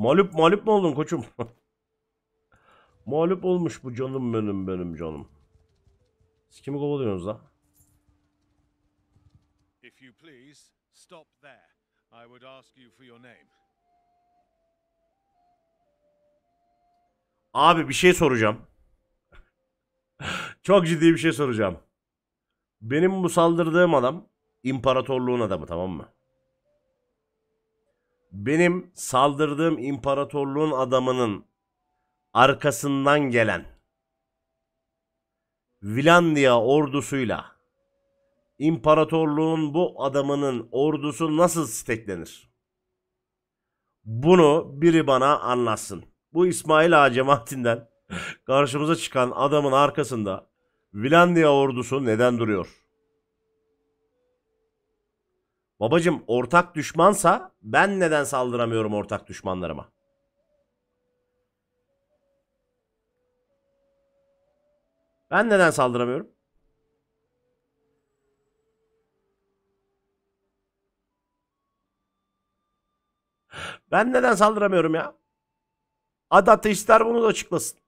Mağlup mağlup mu oldun koçum? [LAUGHS] mağlup olmuş bu canım benim benim canım. Siz kimi kovalıyorsunuz la?
If you please, stop there. I would ask you for your name.
Abi bir şey soracağım. [LAUGHS] Çok ciddi bir şey soracağım. Benim bu saldırdığım adam imparatorluğun adamı tamam mı? Benim saldırdığım imparatorluğun adamının arkasından gelen Vilandia ordusuyla imparatorluğun bu adamının ordusu nasıl steklenir? Bunu biri bana anlatsın. Bu İsmail Ağa cemaatinden karşımıza çıkan adamın arkasında Vilandia ordusu neden duruyor? Babacım ortak düşmansa ben neden saldıramıyorum ortak düşmanlarıma? Ben neden saldıramıyorum? Ben neden saldıramıyorum ya? Hadi ateistler bunu da açıklasın.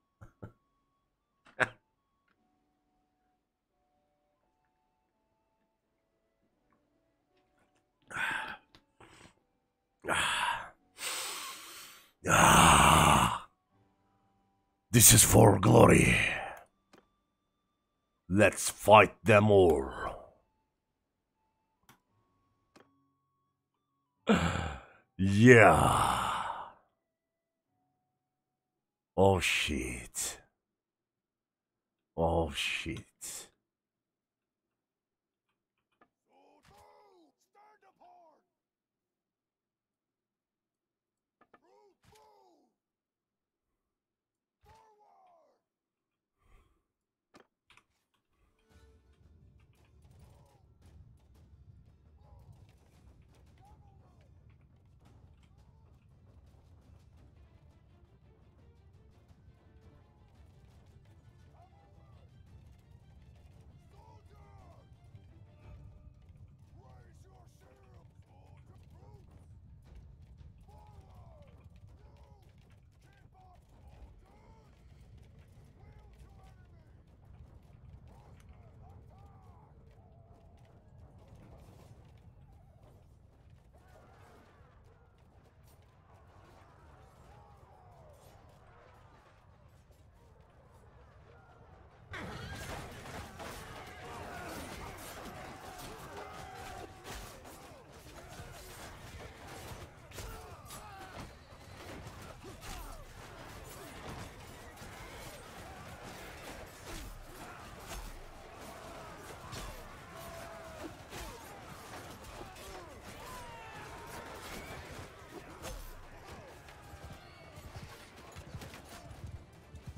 [SIGHS] Ah. This is for glory. Let's fight them all. [SIGHS] Yeah. Oh shit. Oh shit.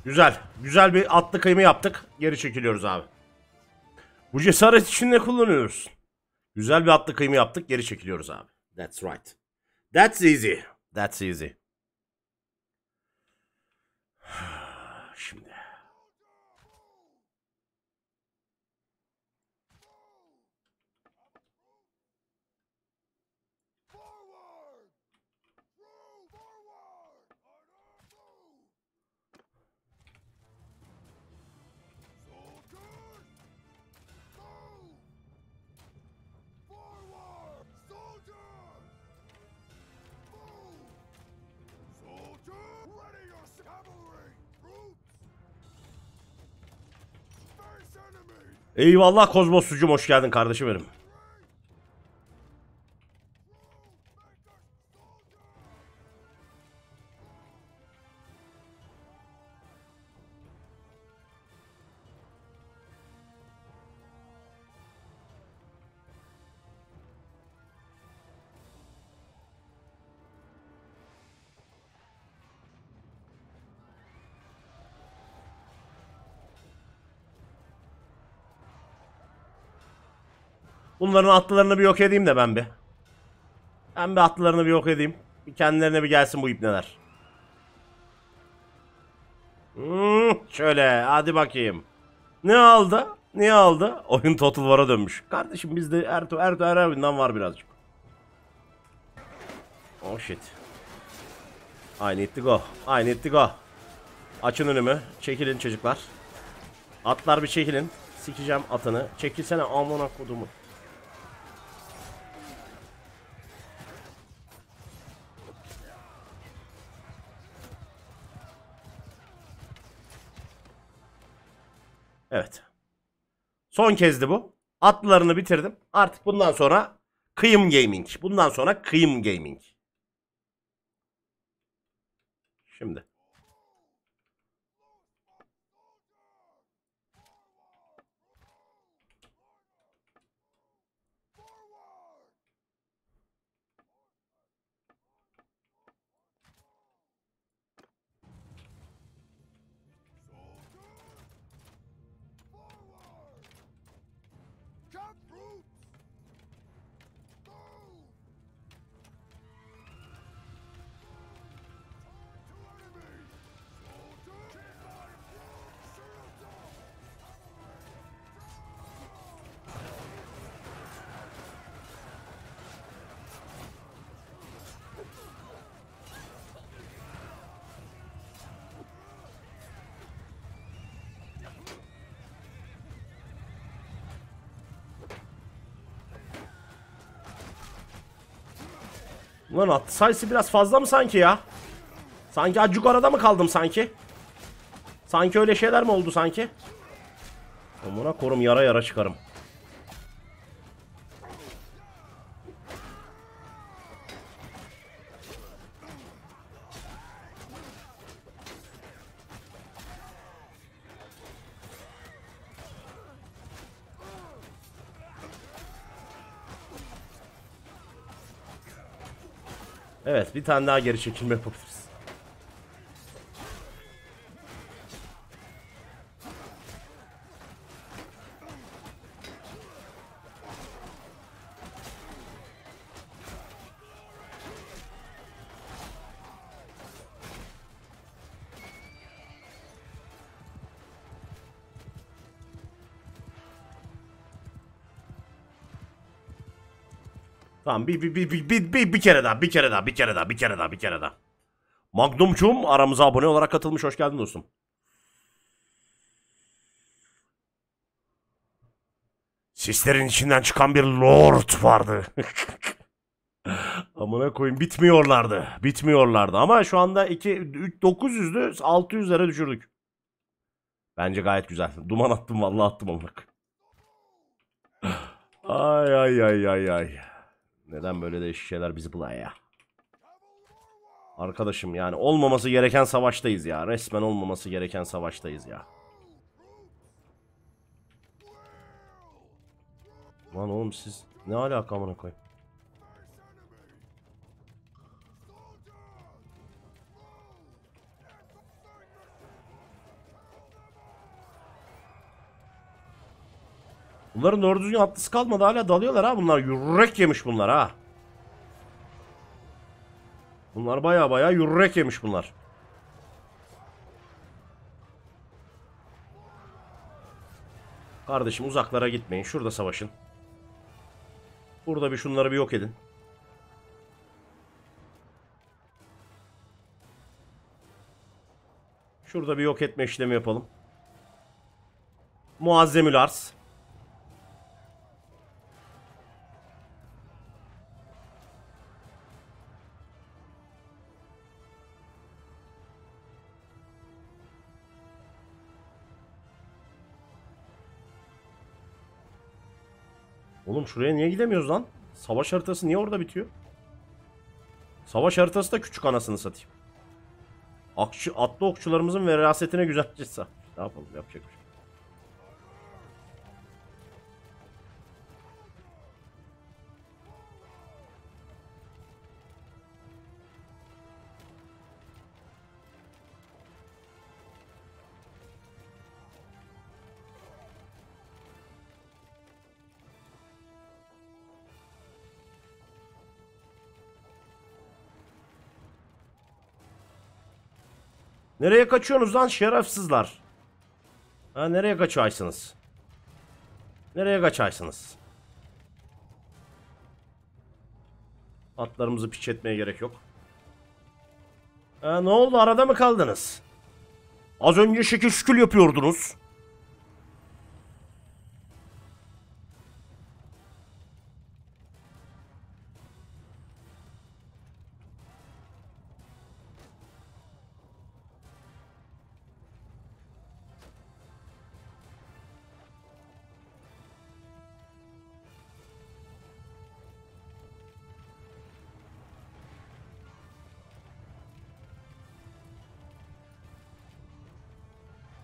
Güzel. Güzel bir atlı kıyımı yaptık. Geri çekiliyoruz abi. Bu cesaret için ne kullanıyoruz? Güzel bir atlı kıyımı yaptık. Geri çekiliyoruz abi. That's right. That's easy. That's easy. Eyvallah Kozmos sucum hoş geldin kardeşim benim. Bunların atlılarını bir yok edeyim de ben bir. Ben bir atlılarını bir yok edeyim. Bir kendilerine bir gelsin bu ipneler. Hmm, şöyle hadi bakayım. Ne aldı? Ne aldı? Oyun Total War'a dönmüş. Kardeşim bizde Ertuğ Ertuğ Ertuğ'dan var birazcık. Oh shit. I need to go. I need to go. Açın önümü. Çekilin çocuklar. Atlar bir çekilin. Sikeceğim atını. Çekilsene amına kodumu. Evet. Son kezdi bu. Atlılarını bitirdim. Artık bundan sonra kıyım gaming. Bundan sonra kıyım gaming. Şimdi. Ulan atlı sayısı biraz fazla mı sanki ya? Sanki acık arada mı kaldım sanki? Sanki öyle şeyler mi oldu sanki? Amına korum yara yara çıkarım. Evet bir tane daha geri çekilme yapabiliriz. Tamam bir, bir, bir, bir, bir, bir, bir kere daha bir kere daha bir kere daha bir kere daha bir kere daha. Magnumçum aramıza abone olarak katılmış hoş geldin dostum. Sislerin içinden çıkan bir lord vardı. [LAUGHS] Amına koyayım bitmiyorlardı. Bitmiyorlardı ama şu anda 2 900'lü 600'lere düşürdük. Bence gayet güzel. Duman attım vallahi attım amına. Ay ay ay ay ay. Neden böyle değişik şeyler bizi bulay ya? Arkadaşım yani olmaması gereken savaştayız ya. Resmen olmaması gereken savaştayız ya. Lan oğlum siz ne alaka amına koyayım? Bunların doğru düzgün atlısı kalmadı hala dalıyorlar ha bunlar. Yürek yemiş bunlar ha. Bunlar baya baya yürek yemiş bunlar. Kardeşim uzaklara gitmeyin. Şurada savaşın. Burada bir şunları bir yok edin. Şurada bir yok etme işlemi yapalım. Muazzemül arz. Şuraya niye gidemiyoruz lan? Savaş haritası niye orada bitiyor? Savaş haritası da küçük anasını satayım. Akçı, atlı okçularımızın verasetine güzelce. Ne yapalım yapacak bir şey. Nereye kaçıyorsunuz lan şerefsizler? Ha nereye kaçaysınız? Nereye kaçaysınız? Atlarımızı piç etmeye gerek yok. Ha, ne oldu arada mı kaldınız? Az önce şekil şükül yapıyordunuz.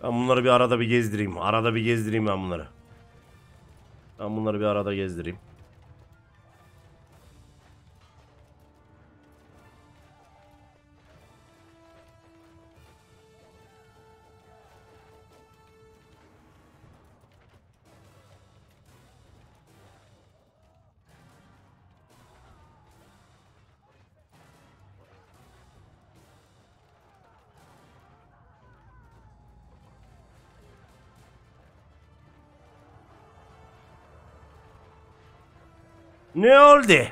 Ben bunları bir arada bir gezdireyim. Arada bir gezdireyim ben bunları. Ben bunları bir arada gezdireyim. Oldu?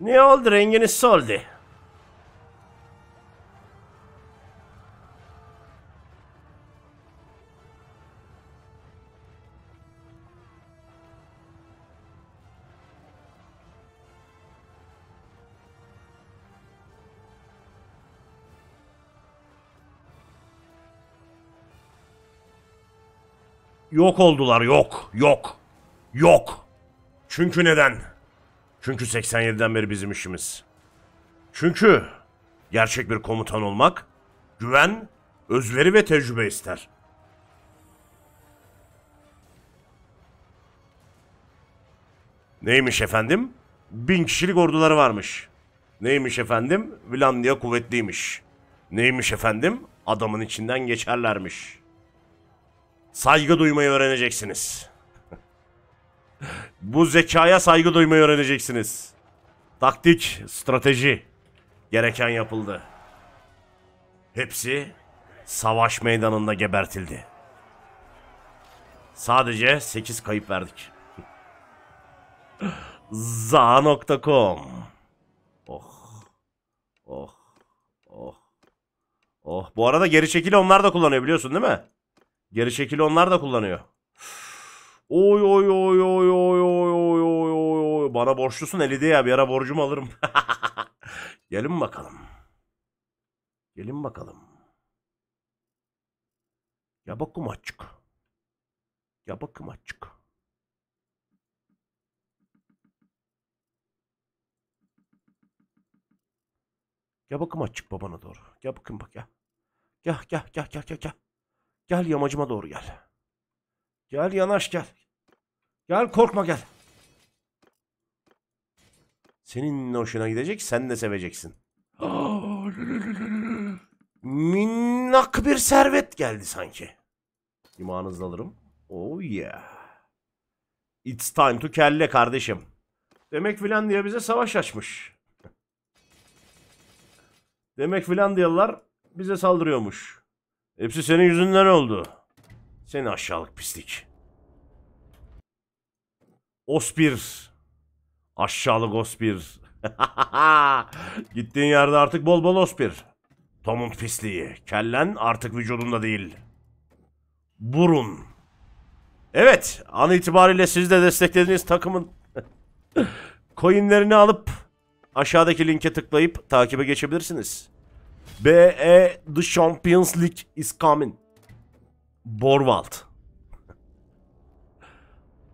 Ne oldu renginiz soldu? Yok oldular yok yok yok. Çünkü neden? Çünkü 87'den beri bizim işimiz. Çünkü gerçek bir komutan olmak güven, özveri ve tecrübe ister. Neymiş efendim? Bin kişilik orduları varmış. Neymiş efendim? Vilandia kuvvetliymiş. Neymiş efendim? Adamın içinden geçerlermiş. Saygı duymayı öğreneceksiniz. Bu zekaya saygı duymayı öğreneceksiniz. Taktik, strateji gereken yapıldı. Hepsi savaş meydanında gebertildi. Sadece 8 kayıp verdik. Za.com Oh. Oh. Oh. Oh. Bu arada geri çekili onlar da kullanıyor biliyorsun değil mi? Geri çekili onlar da kullanıyor. Oy oy oy oy oy oy oy oy oy oy. Bana borçlusun Elide ya bir ara borcumu alırım. [LAUGHS] Gelin bakalım. Gelin bakalım. Ya bakım açık. Ya bakım açık. Gel bakım açık babana doğru. Gel bakın bak ya. Gel gel gel gel gel gel. Gel yamacıma doğru gel. Gel yanaş gel. Gel korkma gel. Senin hoşuna gidecek sen de seveceksin. [GASPS] Minnak bir servet geldi sanki. İmanınızı alırım. Oh yeah. It's time to kelle kardeşim. Demek Finlandiya bize savaş açmış. [LAUGHS] Demek Finlandiyalılar bize saldırıyormuş. Hepsi senin yüzünden oldu. Seni aşağılık pislik. Ospir. Aşağılık Ospir. [LAUGHS] Gittiğin yerde artık bol bol Ospir. Tom'un pisliği. Kellen artık vücudunda değil. Burun. Evet, an itibariyle siz de desteklediğiniz takımın [LAUGHS] coinlerini alıp aşağıdaki linke tıklayıp takibe geçebilirsiniz. BE The Champions League is coming. Borwald. [LAUGHS]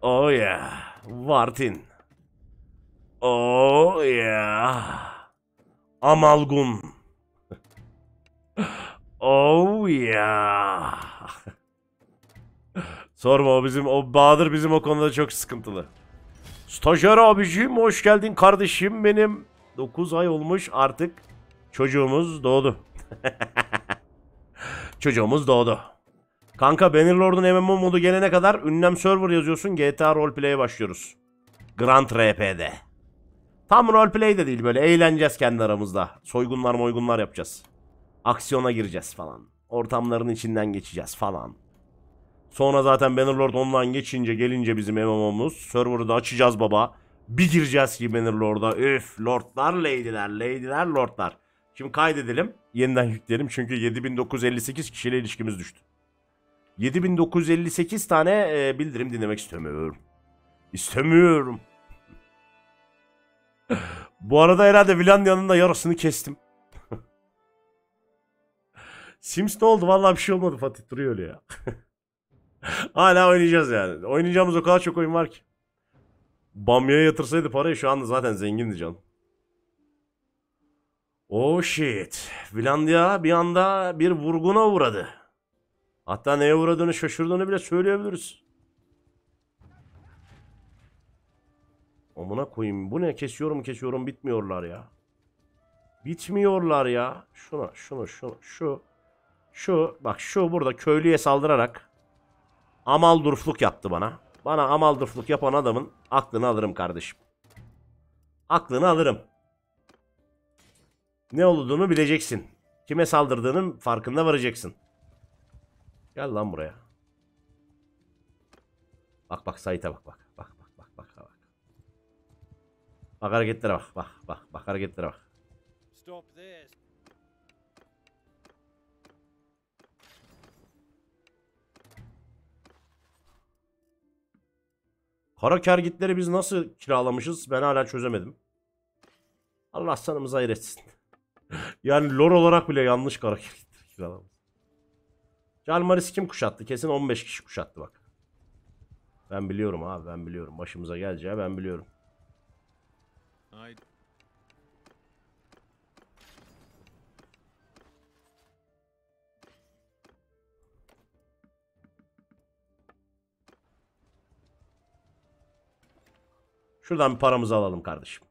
Oh yeah. Vartin. Oh yeah. Amalgun. Oh yeah. Sorma o bizim o Bahadır bizim o konuda çok sıkıntılı. Stajyer abicim hoş geldin kardeşim benim. 9 ay olmuş artık çocuğumuz doğdu. [LAUGHS] çocuğumuz doğdu. Kanka Bannerlord'un MMO modu gelene kadar ünlem server yazıyorsun GTA Roleplay'e başlıyoruz. Grand RP'de. Tam roleplay de değil böyle eğleneceğiz kendi aramızda. Soygunlar moygunlar yapacağız. Aksiyona gireceğiz falan. Ortamların içinden geçeceğiz falan. Sonra zaten Bannerlord online geçince gelince bizim MMO'muz. Server'ı da açacağız baba. Bir gireceğiz ki Bannerlord'a. Üf lordlar lady'ler lady'ler lordlar. Şimdi kaydedelim. Yeniden yükleyelim çünkü 7958 kişiyle ilişkimiz düştü. 7958 tane e, bildirim dinlemek istemiyorum. İstemiyorum. Bu arada herhalde Vilandia'nın da yarısını kestim. [LAUGHS] Sims ne oldu? Vallahi bir şey olmadı Fatih duruyor öyle ya. [LAUGHS] Hala oynayacağız yani. Oynayacağımız o kadar çok oyun var ki. Bamya'ya yatırsaydı parayı şu anda zaten zengindi canım. Oh shit. Finlandiya bir anda bir vurguna uğradı. Hatta neye uğradığını şaşırdığını bile söyleyebiliriz. Amına koyayım. Bu ne? Kesiyorum kesiyorum bitmiyorlar ya. Bitmiyorlar ya. Şuna şunu şunu şu. Şu bak şu burada köylüye saldırarak amaldurfluk yaptı bana. Bana amaldurfluk yapan adamın aklını alırım kardeşim. Aklını alırım. Ne olduğunu bileceksin. Kime saldırdığının farkında varacaksın. Gel lan buraya. Bak bak Sait'e bak bak. Bak bak bak bak bak. Bak hareketlere bak. Bak bak bak hareketlere bak.
Stop this.
Kara kergitleri biz nasıl kiralamışız ben hala çözemedim. Allah sanımızı hayretsin. [LAUGHS] yani lore olarak bile yanlış kara kergitleri kiralamış. Calmaris'i kim kuşattı? Kesin 15 kişi kuşattı bak. Ben biliyorum abi ben biliyorum. Başımıza geleceği ben biliyorum.
I
Şuradan bir paramızı alalım kardeşim.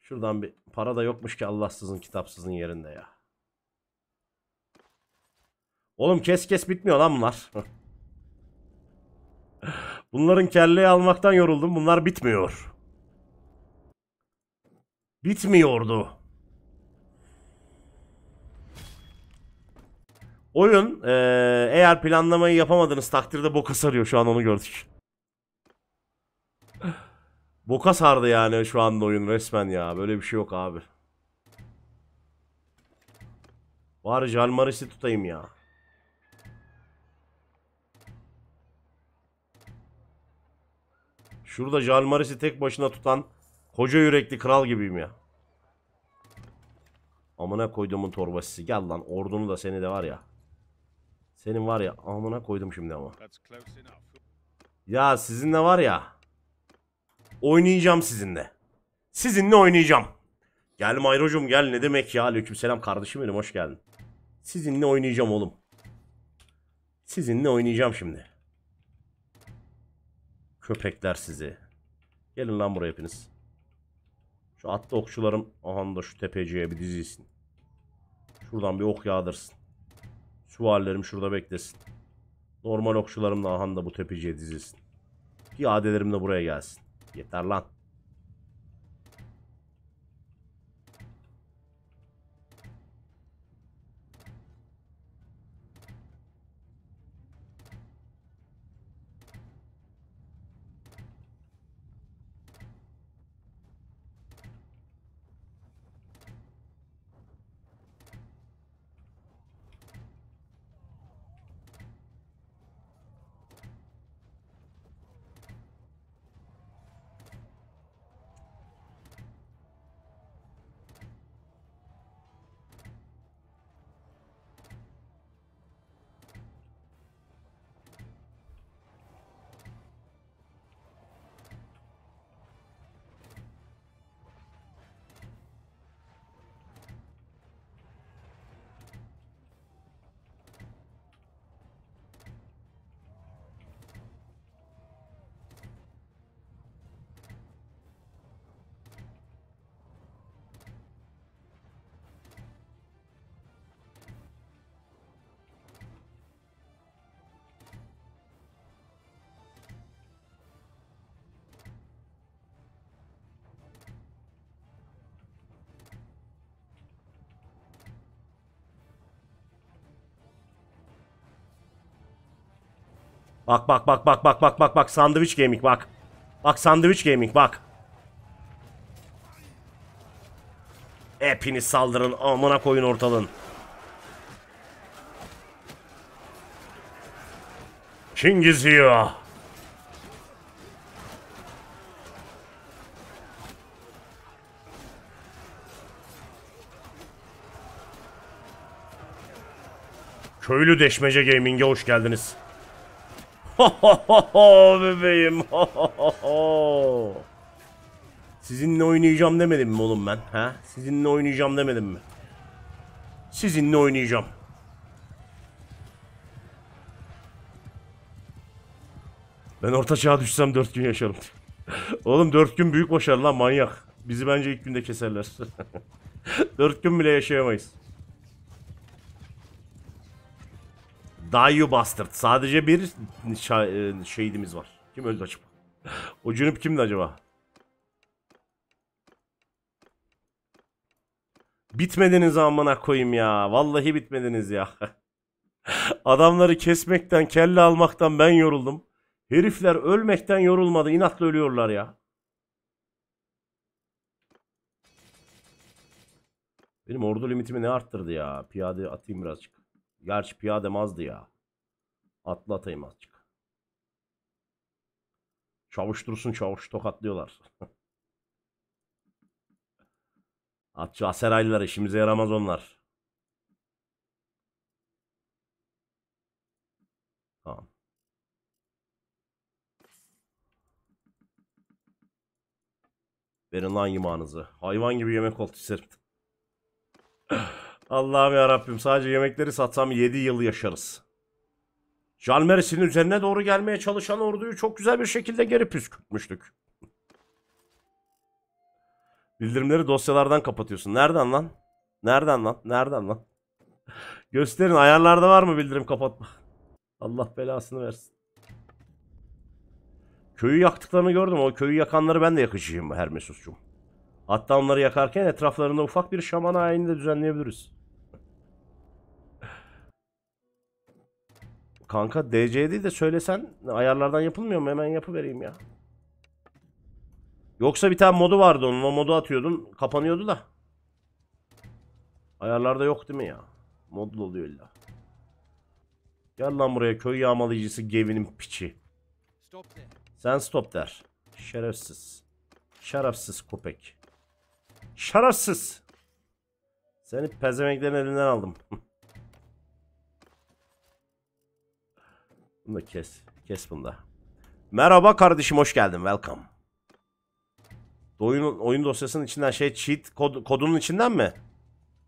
Şuradan bir para da yokmuş ki Allahsızın kitapsızın yerinde ya. Oğlum kes kes bitmiyor lan bunlar. Bunların kelleyi almaktan yoruldum. Bunlar bitmiyor. Bitmiyordu. Oyun eğer planlamayı yapamadığınız takdirde boka sarıyor. Şu an onu gördük. Boka sardı yani şu anda oyun resmen ya. Böyle bir şey yok abi. Bari Jalmaris'i tutayım ya. Şurada Jalmaris'i tek başına tutan koca yürekli kral gibiyim ya. Amına koyduğumun torbası. Gel lan ordunu da seni de var ya. Senin var ya amına koydum şimdi ama. Ya sizinle var ya. Oynayacağım sizinle. Sizinle oynayacağım. Gel Mayrocum gel ne demek ya. Aleykümselam kardeşim benim hoş geldin. Sizinle oynayacağım oğlum. Sizinle oynayacağım şimdi. Köpekler sizi. Gelin lan buraya hepiniz. Şu atlı okçularım aha da şu tepeciye bir dizilsin. Şuradan bir ok yağdırsın. Süvarilerim şurada beklesin. Normal okçularım da aha da bu tepeciye dizilsin. Piyadelerim de buraya gelsin. Yeter lan. Bak bak bak bak bak bak bak bak sandviç gaming bak. Bak sandviç gaming bak. Hepiniz saldırın amına koyun ortalığın. İs here. Köylü Deşmece Gaming'e hoş geldiniz. [LAUGHS] Bebeğim. [LAUGHS] Sizinle oynayacağım demedim mi oğlum ben? Ha? Sizinle oynayacağım demedim mi? Sizinle oynayacağım. Ben orta çağa düşsem 4 gün yaşarım. [LAUGHS] Oğlum 4 gün büyük başarı lan manyak. Bizi bence ilk günde keserler. 4 gün bile yaşayamayız. Die you bastard. Sadece bir e, şehidimiz var. Kim öldü acaba? O cünüp kimdi acaba? Bitmediniz amına koyayım ya. Vallahi bitmediniz ya. [LAUGHS] Adamları kesmekten, kelle almaktan ben yoruldum. Herifler ölmekten yorulmadı. İnatla ölüyorlar ya. Benim ordu limitimi ne arttırdı ya? Piyade atayım birazcık. Gerçi piyadem azdı ya. Atlı atayım azıcık. Çavuş dursun çavuş tokatlıyorlar. [LAUGHS] Atçı Aseraylılar işimize yaramaz onlar. Tamam. Verin lan yemağınızı. Hayvan gibi yemek oldu serim. Allah'ım ya Rabbim sadece yemekleri satsam 7 yıl yaşarız. Jalmeris'in üzerine doğru gelmeye çalışan orduyu çok güzel bir şekilde geri püskürtmüştük. Bildirimleri dosyalardan kapatıyorsun. Nereden lan? Nereden lan? Nereden lan? Gösterin ayarlarda var mı bildirim kapatma? Allah belasını versin. Köyü yaktıklarını gördüm. O köyü yakanları ben de yakacağım Hermesus'cum. Hatta onları yakarken etraflarında ufak bir şaman ayini de düzenleyebiliriz. Kanka DC değil de söylesen ayarlardan yapılmıyor mu? Hemen yapıvereyim ya. Yoksa bir tane modu vardı onun. O modu atıyordun. Kapanıyordu da. Ayarlarda yok değil mi ya? Modlu oluyor illa. Gel lan buraya köy yağmalayıcısı Gevin'in piçi. Sen stop der. Şerefsiz. Şerefsiz köpek. Şerefsiz. Seni pezemeklerin elinden aldım. [LAUGHS] bunu da kes. Kes bunu da. Merhaba kardeşim hoş geldin. Welcome. Oyun, oyun dosyasının içinden şey cheat kod, kodunun içinden mi?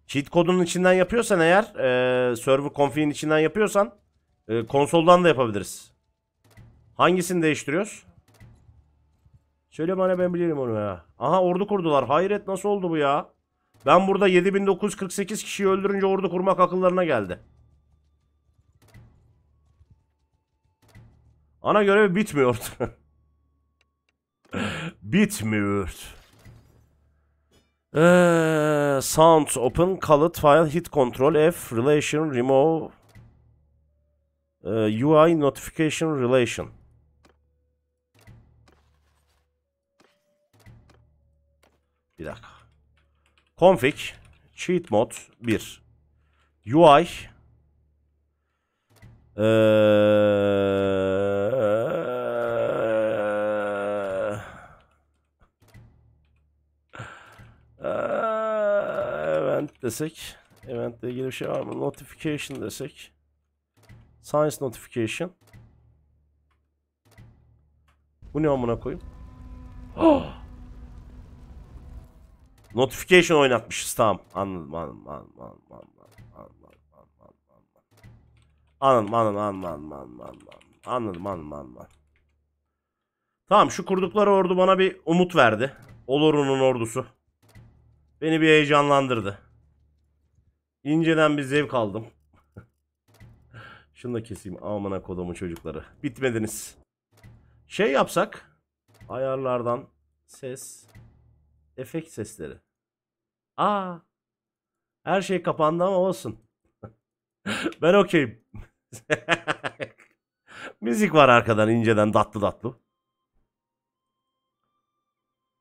Cheat kodunun içinden yapıyorsan eğer e, server config'in içinden yapıyorsan e, konsoldan da yapabiliriz. Hangisini değiştiriyoruz? Söyle bana ben bilirim onu ya. Aha ordu kurdular. Hayret nasıl oldu bu ya? Ben burada 7948 kişiyi öldürünce ordu kurmak akıllarına geldi. Ana görev bitmiyor. [LAUGHS] Bitmiyor. Ee, sounds open, colored file, hit control F, relation, remove, ee, UI notification relation. Bir dakika. Config, cheat mode 1. UI, Eee Eee, event desek. Eventle ilgili bir şey var mı? Notification desek. Science notification. Bu ne amına koyayım? [GASPS] Notification oynatmışız tamam. Anladım anladım anladım anladım anladım anladım anladım anladım anladım anladım anladım anladım Tamam şu kurdukları ordu bana bir umut verdi. Olurunun ordusu. Beni bir heyecanlandırdı. İnceden bir zevk aldım. [LAUGHS] Şunu da keseyim amına kodumun çocukları. Bitmediniz. Şey yapsak. Ayarlardan ses. Efekt sesleri. Aa. Her şey kapandı ama olsun. [LAUGHS] ben okeyim. [LAUGHS] Müzik var arkadan inceden tatlı tatlı.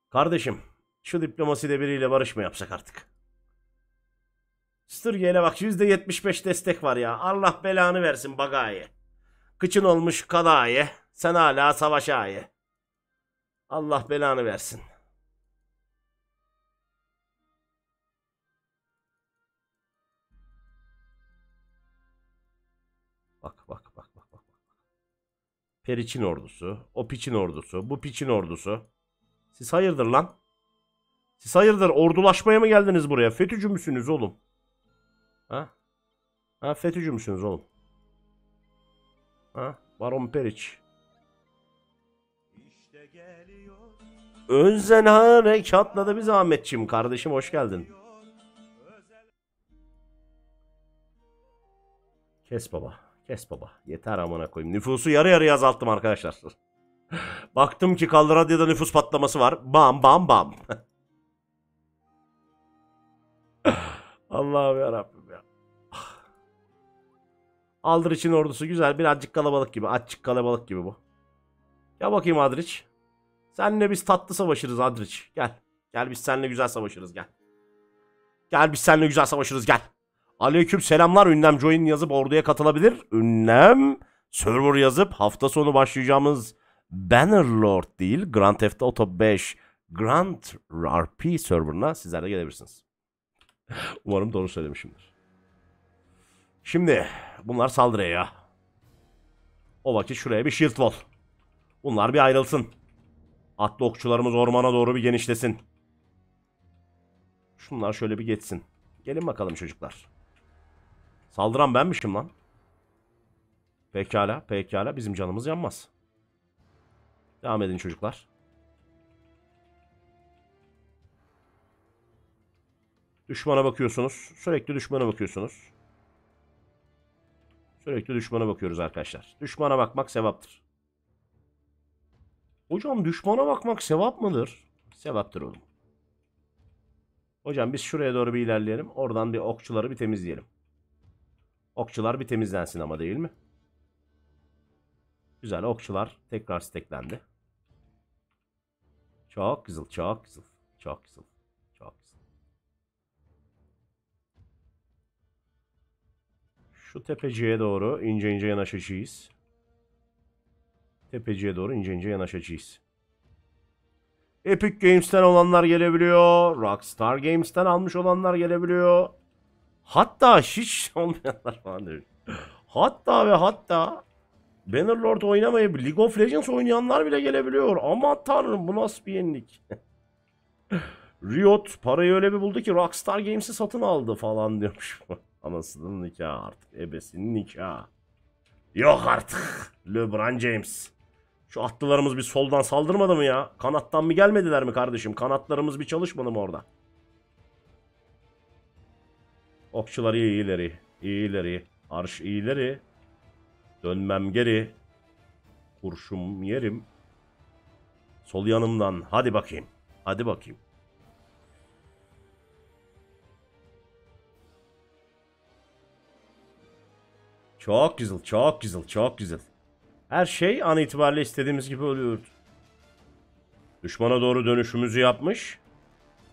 Kardeşim şu diplomaside biriyle barış mı yapsak artık? Sturge'yle bak %75 destek var ya. Allah belanı versin bagaye. Kıçın olmuş kadaye. Sen hala savaşaye. Allah belanı versin. Bak bak bak bak bak. bak. Periçin ordusu, o piçin ordusu, bu piçin ordusu. Siz hayırdır lan? Siz hayırdır ordulaşmaya mı geldiniz buraya? FETÖ'cü müsünüz oğlum? Ha? Ha FETÖ'cü müsünüz oğlum? Ha? Baron Periç. Önzen harekatla da bir zahmetçim kardeşim hoş geldin. Kes baba. Kes baba. Yeter amına koyayım. Nüfusu yarı yarıya azalttım arkadaşlar. [LAUGHS] Baktım ki Kalradya'da nüfus patlaması var. Bam bam bam. [LAUGHS] Allah'ım yarabbim ya. Aldrich'in ordusu güzel. Birazcık kalabalık gibi. Açık kalabalık gibi bu. Gel bakayım Aldrich. Seninle biz tatlı savaşırız Aldrich. Gel. Gel biz seninle güzel savaşırız gel. Gel biz seninle güzel savaşırız gel. Aleyküm selamlar. Ünlem join yazıp orduya katılabilir. Ünlem server yazıp hafta sonu başlayacağımız Bannerlord değil Grand Theft Auto 5 Grand RP serverına sizler de gelebilirsiniz. Umarım doğru söylemişimdir. Şimdi bunlar saldırıya ya. O vakit şuraya bir shield wall. Bunlar bir ayrılsın. Atlı okçularımız ormana doğru bir genişlesin. Şunlar şöyle bir geçsin. Gelin bakalım çocuklar. Saldıran benmişim lan. Pekala, pekala. Bizim canımız yanmaz. Devam edin çocuklar. Düşmana bakıyorsunuz. Sürekli düşmana bakıyorsunuz. Sürekli düşmana bakıyoruz arkadaşlar. Düşmana bakmak sevaptır. Hocam düşmana bakmak sevap mıdır? Sevaptır oğlum. Hocam biz şuraya doğru bir ilerleyelim. Oradan bir okçuları bir temizleyelim. Okçular bir temizlensin ama değil mi? Güzel okçular tekrar steklendi. Çok güzel, çok güzel. Çok güzel. Çok güzel. Şu tepeciye doğru ince ince yanaşacağız. Tepeciye doğru ince ince yanaşacağız. Epic Games'ten olanlar gelebiliyor. Rockstar Games'ten almış olanlar gelebiliyor. Hatta hiç [LAUGHS] olmayanlar falan diyor. Hatta ve hatta Bannerlord oynamayıp League of Legends oynayanlar bile gelebiliyor. Aman tanrım bu nasıl bir yenilik. [LAUGHS] Riot parayı öyle bir buldu ki Rockstar Games'i satın aldı falan diyormuş. [LAUGHS] Anasının nikahı artık. Ebesinin nikahı. Yok artık. LeBron James. Şu atlılarımız bir soldan saldırmadı mı ya? Kanattan mı gelmediler mi kardeşim? Kanatlarımız bir çalışmadı mı orada? Okçular iyi ileri. iyi ileri. Arş iyileri. Dönmem geri. Kurşum yerim. Sol yanımdan. Hadi bakayım. Hadi bakayım. Çok güzel, çok güzel, çok güzel. Her şey an itibariyle istediğimiz gibi oluyordu. Düşmana doğru dönüşümüzü yapmış.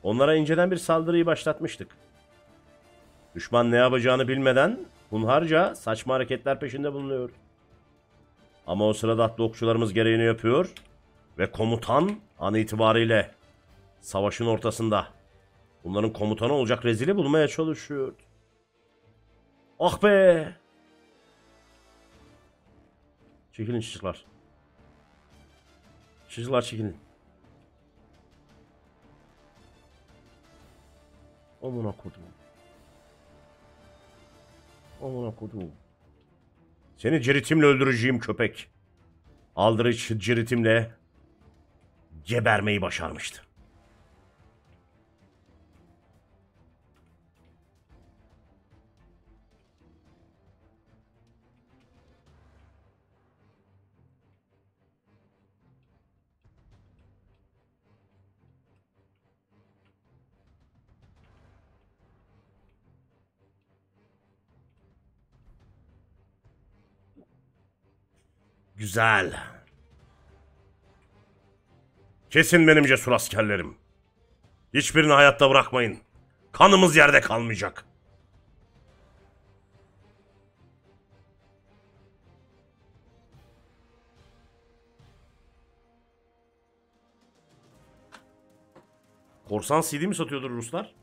Onlara inceden bir saldırıyı başlatmıştık. Düşman ne yapacağını bilmeden hunharca saçma hareketler peşinde bulunuyor. Ama o sırada atlı okçularımız gereğini yapıyor ve komutan an itibariyle savaşın ortasında bunların komutanı olacak rezili bulmaya çalışıyor. Ah be! Çekilin çocuklar. Çocuklar çekilin. Amına kodum. Amına kodum. Seni ciritimle öldüreceğim köpek. Aldırış ciritimle gebermeyi başarmıştı. Güzel. Kesin benim cesur askerlerim. Hiçbirini hayatta bırakmayın. Kanımız yerde kalmayacak. Korsan CD mi satıyordur Ruslar?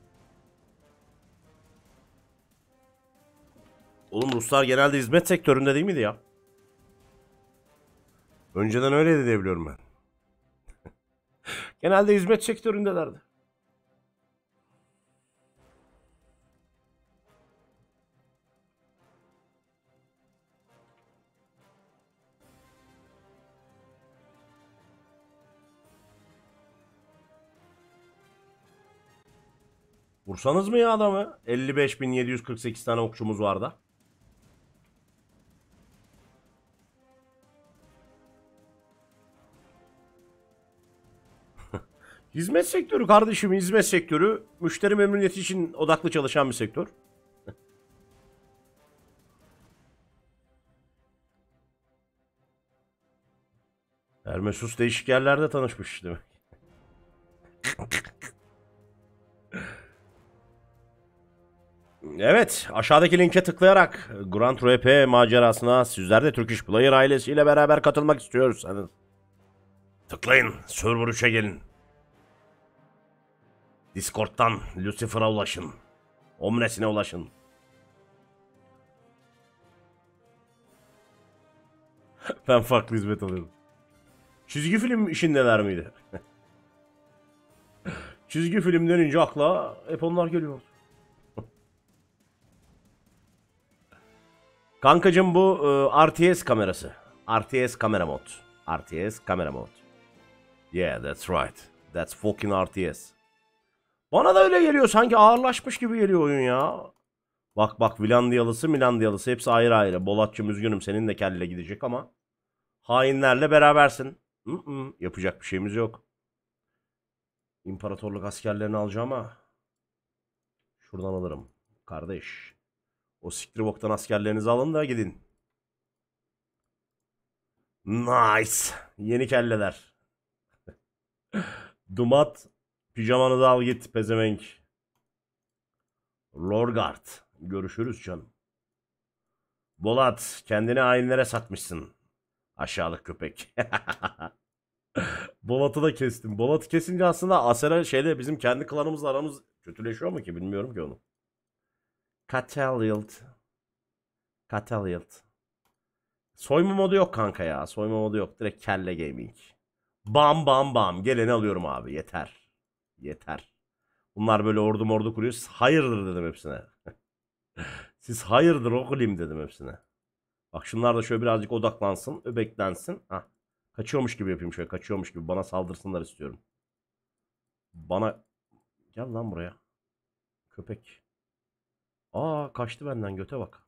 Oğlum Ruslar genelde hizmet sektöründe değil miydi ya? Önceden öyleydi diye biliyorum ben. [LAUGHS] Genelde hizmet sektöründelerdi. Vursanız mı ya adamı? 55.748 tane okçumuz vardı. Hizmet sektörü kardeşim hizmet sektörü. Müşteri memnuniyeti için odaklı çalışan bir sektör. [LAUGHS] Hermesus değişik yerlerde tanışmış demek. [LAUGHS] Evet, aşağıdaki linke tıklayarak Grand RP macerasına sizler de Turkish Player ailesiyle beraber katılmak istiyorsanız tıklayın, server 3'e gelin. Discord'dan Lucifer'a ulaşın. Omnesine ulaşın. [LAUGHS] ben farklı hizmet alıyorum. Çizgi film işindeler miydi? [LAUGHS] Çizgi film denince akla hep onlar geliyor. [LAUGHS] Kankacım bu e, RTS kamerası. RTS kamera mod. RTS kamera mod. Yeah that's right. That's fucking RTS. Bana da öyle geliyor. Sanki ağırlaşmış gibi geliyor oyun ya. Bak bak Vilandiyalısı Milandiyalısı hepsi ayrı ayrı. Bolatçım üzgünüm senin de kelle gidecek ama. Hainlerle berabersin. Hı-hı, yapacak bir şeyimiz yok. İmparatorluk askerlerini alacağım ama. Şuradan alırım. Kardeş. O siktir boktan askerlerinizi alın da gidin. Nice. Yeni kelleler. [LAUGHS] Dumat Pijamanı da al git pezevenk. Lorgard. Görüşürüz canım. Bolat kendini hainlere satmışsın. Aşağılık köpek. [LAUGHS] Bolat'ı da kestim. Bolat'ı kesince aslında Asera şeyle bizim kendi klanımızla aramız kötüleşiyor mu ki bilmiyorum ki onu. Catalyld. Catalyld. Soyma modu yok kanka ya. Soyma modu yok. Direkt kelle gaming. Bam bam bam. Geleni alıyorum abi. Yeter. Yeter. Bunlar böyle ordu mordu kuruyor. Hayırdır dedim hepsine. [LAUGHS] Siz hayırdır oğlum dedim hepsine. Bak şunlar da şöyle birazcık odaklansın. Öbeklensin. Hah. Kaçıyormuş gibi yapayım şöyle. Kaçıyormuş gibi. Bana saldırsınlar istiyorum. Bana... Gel lan buraya. Köpek. Aa kaçtı benden göte bak.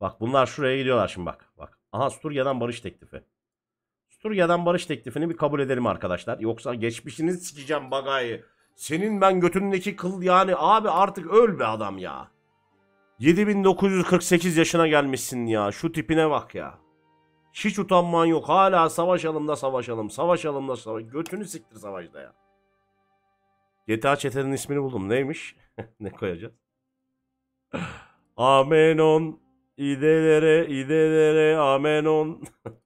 Bak bunlar şuraya gidiyorlar şimdi bak. Bak. Aha Sturya'dan barış teklifi. Suriye'den barış teklifini bir kabul edelim arkadaşlar. Yoksa geçmişini sikeceğim bagayı. Senin ben götündeki kıl yani abi artık öl be adam ya. 7948 yaşına gelmişsin ya. Şu tipine bak ya. Hiç utanman yok. Hala savaşalım da savaşalım. Savaşalım da savaş. Götünü siktir savaşta ya. GTA çetenin ismini buldum. Neymiş? [LAUGHS] ne koyacağız? Amenon. İdelere, idelere, amenon. [LAUGHS]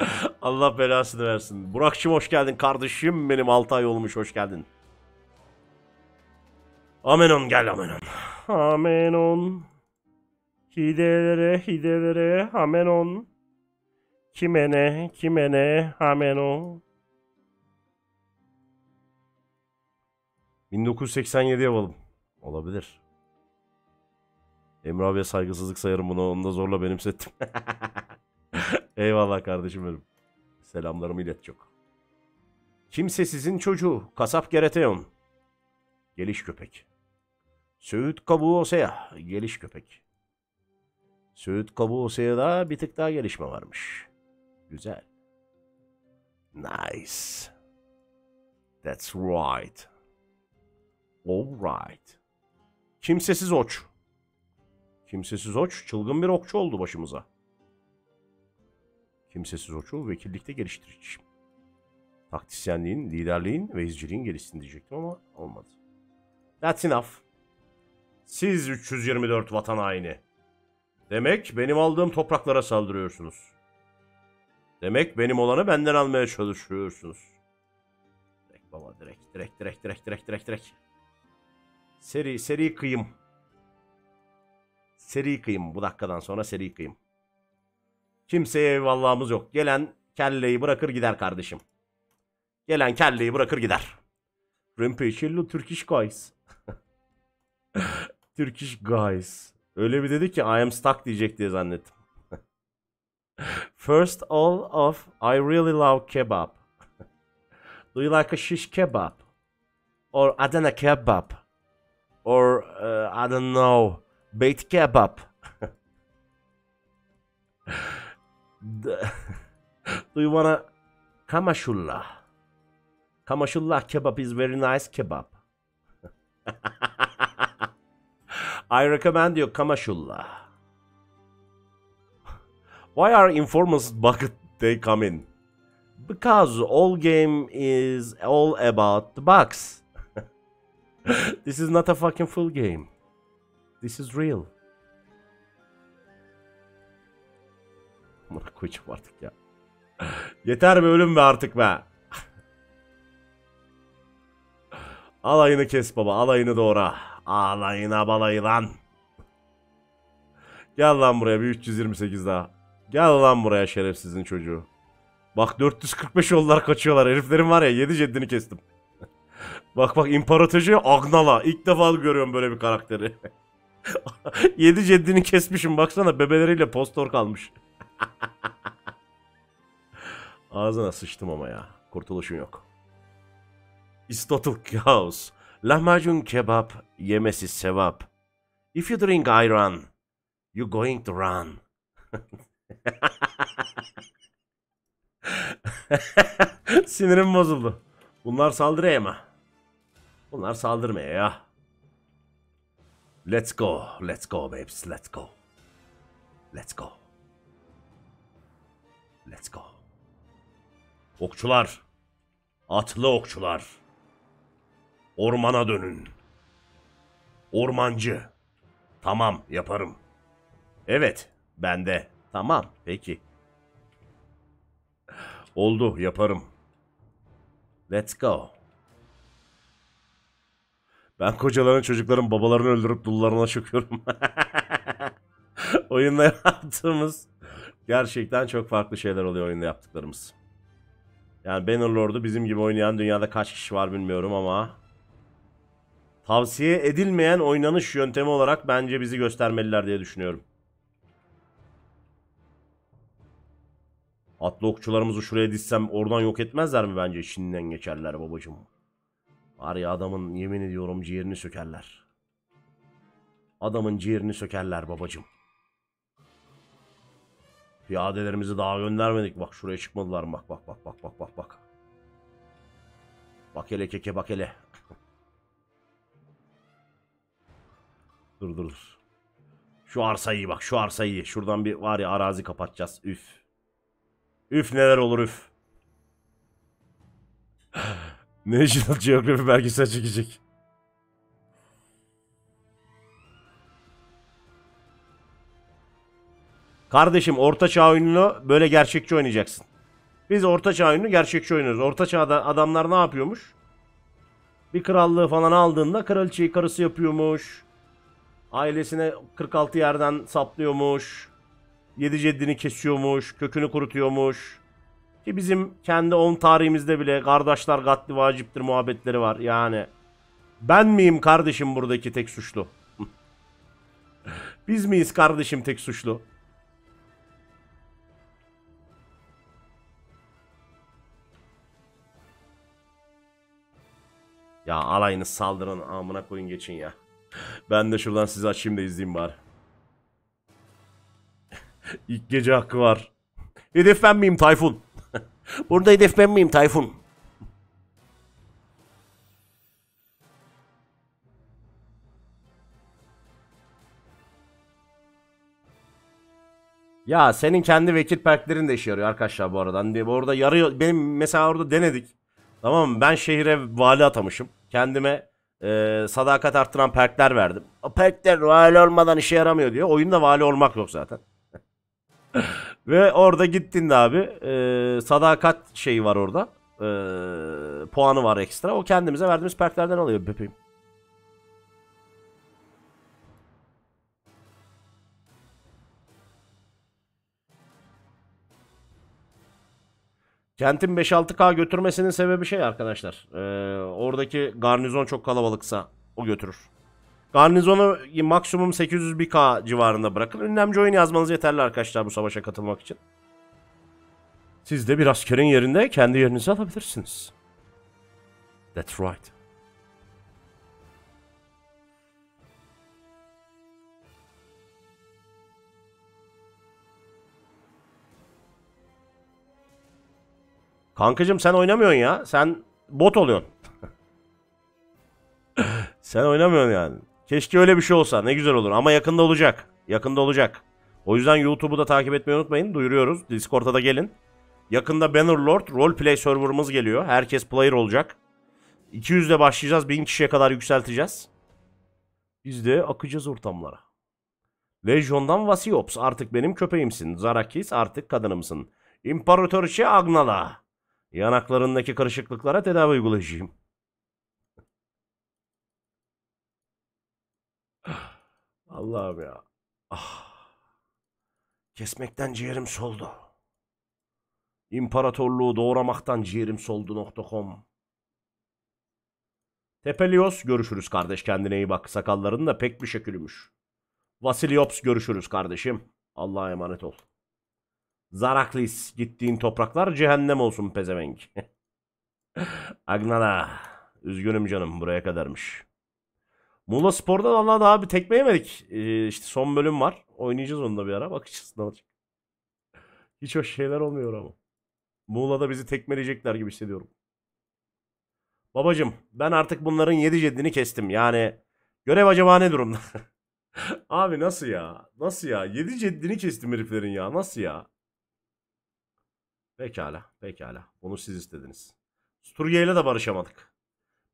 [LAUGHS] Allah belasını versin. Burak'cığım hoş geldin kardeşim. Benim 6 ay olmuş hoş geldin. Amenon gel Amenon. Amenon. Hidelere, hidelere, amenon. Kime ne, kime ne, amenon. 1987 yapalım. Olabilir. Emre abiye saygısızlık sayarım bunu. Onu da zorla benimsettim. [LAUGHS] [LAUGHS] Eyvallah kardeşim benim. Selamlarımı ilet çok. Kimsesizin çocuğu. Kasap Gereteon. Geliş köpek. Söğüt kabuğu Osea. Geliş köpek. Söğüt kabuğu Osea'da bir tık daha gelişme varmış. Güzel. Nice. That's right. All right. Kimsesiz oç. Kimsesiz oç çılgın bir okçu oldu başımıza. Kimsesiz oçu vekillikte geliştireceğim. Taktisyenliğin, liderliğin ve izciliğin gelişsin diyecektim ama olmadı. That's enough. Siz 324 vatan haini. Demek benim aldığım topraklara saldırıyorsunuz. Demek benim olanı benden almaya çalışıyorsunuz. Direkt baba direkt direkt direkt direkt direkt direkt direkt. Seri seri kıyım. Seri kıyım. Bu dakikadan sonra seri kıyım. Kimseye eyvallahımız yok. Gelen kelleyi bırakır gider kardeşim. Gelen kelleyi bırakır gider. Rampage Turkish guys. [LAUGHS] Turkish guys. Öyle bir dedi ki I am stuck diyecek diye zannettim. [LAUGHS] First all of I really love kebab. [LAUGHS] Do you like a shish kebab? Or Adana kebab? Or uh, I don't know, bait kebab? [LAUGHS] Do you wanna kamashullah? Kamashullah kebab is very nice kebab. [LAUGHS] I recommend you kamashullah. Why are informants bucket they come in? Because all game is all about the bugs. [LAUGHS] this is not a fucking full game. This is real. Amına koyacağım artık ya. Yeter be ölüm be artık be. Alayını kes baba, alayını doğra. Alayına balayı lan. Gel lan buraya bir 328 daha. Gel lan buraya şerefsizin çocuğu. Bak 445 oldular kaçıyorlar. Heriflerin var ya 7 ceddini kestim. bak bak imparatorcu Agnala. İlk defa görüyorum böyle bir karakteri. [LAUGHS] 7 ceddini kesmişim. Baksana bebeleriyle postor kalmış. [LAUGHS] Ağzına sıçtım ama ya. Kurtuluşun yok. İstotul kaos. Lahmacun kebap yemesi sevap. If you drink ayran, you going to run. [LAUGHS] Sinirim bozuldu. Bunlar saldırıya mı? Bunlar saldırmaya ya. Let's go, let's go babes, let's go. Let's go. Let's go. Okçular. Atlı okçular. Ormana dönün. Ormancı. Tamam yaparım. Evet bende. Tamam peki. Oldu yaparım. Let's go. Ben kocaların çocukların babalarını öldürüp dullarına çöküyorum. [LAUGHS] oyunda yaptığımız gerçekten çok farklı şeyler oluyor oyunda yaptıklarımız. Yani Bannerlord'u bizim gibi oynayan dünyada kaç kişi var bilmiyorum ama tavsiye edilmeyen oynanış yöntemi olarak bence bizi göstermeliler diye düşünüyorum. Atlı okçularımızı şuraya dizsem oradan yok etmezler mi bence? İçinden geçerler babacım. Var ya adamın yemin ediyorum ciğerini sökerler. Adamın ciğerini sökerler babacım. Piyadelerimizi daha göndermedik. Bak şuraya çıkmadılar mı? Bak bak bak bak bak bak bak. Bak hele keke bak hele. dur dur dur. Şu arsayı bak şu arsayı. Şuradan bir var ya arazi kapatacağız. Üf. Üf neler olur üf. [SIGHS] National Geography belgesel çekecek. Kardeşim orta çağ oyununu böyle gerçekçi oynayacaksın. Biz orta çağ oyununu gerçekçi oynuyoruz. Orta çağda adamlar ne yapıyormuş? Bir krallığı falan aldığında kraliçeyi karısı yapıyormuş. Ailesine 46 yerden saplıyormuş. Yedi ceddini kesiyormuş. Kökünü kurutuyormuş. Ki bizim kendi on tarihimizde bile kardeşler katli vaciptir muhabbetleri var. Yani ben miyim kardeşim buradaki tek suçlu? [LAUGHS] Biz miyiz kardeşim tek suçlu? Ya alayınız saldırın amına koyun geçin ya. Ben de şuradan sizi açayım da izleyeyim bari. [LAUGHS] İlk gece hakkı var. Hedef ben miyim Tayfun? [LAUGHS] Burada hedef ben miyim Tayfun? Ya senin kendi vekil perklerin de işe yarıyor arkadaşlar bu arada. Hani orada yarıyor. Benim mesela orada denedik. Tamam mı? Ben şehire vali atamışım. Kendime e, sadakat arttıran perkler verdim. O perkler vali olmadan işe yaramıyor diyor. Oyunda vali olmak yok zaten. [LAUGHS] Ve orada gittin de abi e, sadakat şeyi var orada. E, puanı var ekstra. O kendimize verdiğimiz perklerden alıyor bebeğim. Kentin 5-6K götürmesinin sebebi şey arkadaşlar. Ee, oradaki garnizon çok kalabalıksa o götürür. Garnizonu maksimum 801K civarında bırakın. Ünlemci oyun yazmanız yeterli arkadaşlar bu savaşa katılmak için. Siz de bir askerin yerinde kendi yerinizi alabilirsiniz. That's right. Kankacım sen oynamıyorsun ya. Sen bot oluyorsun. sen oynamıyorsun yani. Keşke öyle bir şey olsa. Ne güzel olur. Ama yakında olacak. Yakında olacak. O yüzden YouTube'u da takip etmeyi unutmayın. Duyuruyoruz. Discord'a da gelin. Yakında Bannerlord roleplay serverımız geliyor. Herkes player olacak. 200'de başlayacağız. 1000 kişiye kadar yükselteceğiz. Biz de akacağız ortamlara. Legion'dan Vasiops artık benim köpeğimsin. Zarakis artık kadınımsın. İmparatoriçe Agnala. Yanaklarındaki karışıklıklara tedavi uygulayacağım. Allah'ım ya. Ah. Kesmekten ciğerim soldu. İmparatorluğu doğramaktan ciğerim soldu.com Tepelios görüşürüz kardeş kendine iyi bak. Sakalların da pek bir şekilmiş. Vasiliops görüşürüz kardeşim. Allah'a emanet ol. Zaraklis gittiğin topraklar cehennem olsun pezevenk. [LAUGHS] Agnala. Üzgünüm canım buraya kadarmış. Muğla Spor'da valla daha bir tekme yemedik. Ee, işte son bölüm var. Oynayacağız onu da bir ara. Bakacağız ne olacak. Hiç hoş şeyler olmuyor ama. Muğla'da bizi tekmeleyecekler gibi hissediyorum. Babacım ben artık bunların yedi ceddini kestim. Yani görev acaba ne durumda? [LAUGHS] Abi nasıl ya? Nasıl ya? Yedi ceddini kestim heriflerin ya. Nasıl ya? Pekala, pekala. Bunu siz istediniz. Sturge ile de barışamadık.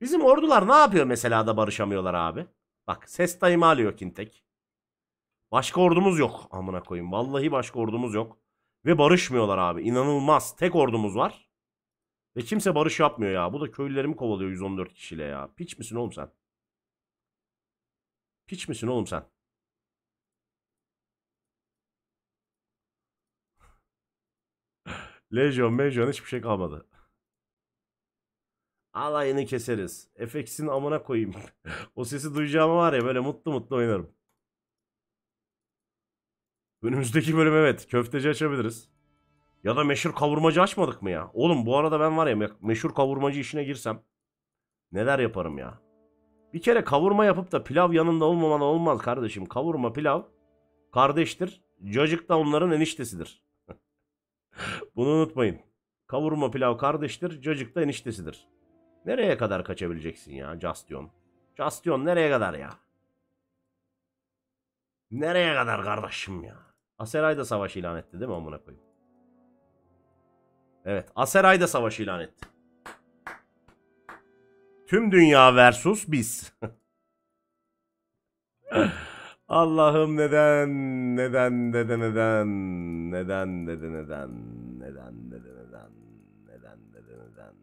Bizim ordular ne yapıyor mesela da barışamıyorlar abi? Bak ses dayımı alıyor Kintek. Başka ordumuz yok amına koyayım. Vallahi başka ordumuz yok. Ve barışmıyorlar abi. İnanılmaz. Tek ordumuz var. Ve kimse barış yapmıyor ya. Bu da köylülerimi kovalıyor 114 kişiyle ya. Piç misin oğlum sen? Piç misin oğlum sen? Legion, Mejon hiçbir şey kalmadı. Alayını keseriz. FX'in amına koyayım. [LAUGHS] o sesi duyacağım var ya böyle mutlu mutlu oynarım. Önümüzdeki bölüm evet köfteci açabiliriz. Ya da meşhur kavurmacı açmadık mı ya? Oğlum bu arada ben var ya me- meşhur kavurmacı işine girsem neler yaparım ya? Bir kere kavurma yapıp da pilav yanında olmaman olmaz kardeşim. Kavurma pilav kardeştir. Cacık da onların eniştesidir. Bunu unutmayın. Kavurma pilav kardeştir, cacık da eniştesidir. Nereye kadar kaçabileceksin ya Castion? Castion nereye kadar ya? Nereye kadar kardeşim ya? Aseray da savaş ilan etti değil mi amına koyayım? Evet, Aseray da savaş ilan etti. Tüm dünya versus biz. [LAUGHS] Allah'ım neden neden neden neden neden neden neden neden neden neden neden neden neden.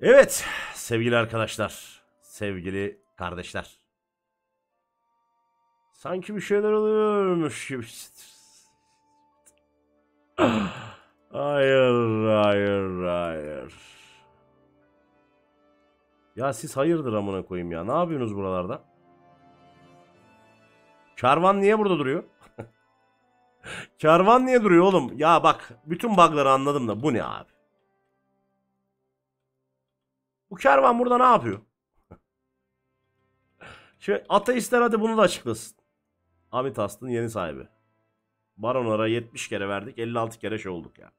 Evet sevgili arkadaşlar sevgili kardeşler. Sanki bir şeyler oluyormuş gibi [SIGHS] hayır hayır hayır ya siz hayırdır amına koyayım ya. Ne yapıyorsunuz buralarda? Kervan niye burada duruyor? [LAUGHS] Kervan niye duruyor oğlum? Ya bak bütün bug'ları anladım da bu ne abi? Bu kervan burada ne yapıyor? [LAUGHS] Şimdi ateistler hadi bunu da açıklasın. Amitast'ın yeni sahibi. Baronlara 70 kere verdik 56 kere şey olduk ya.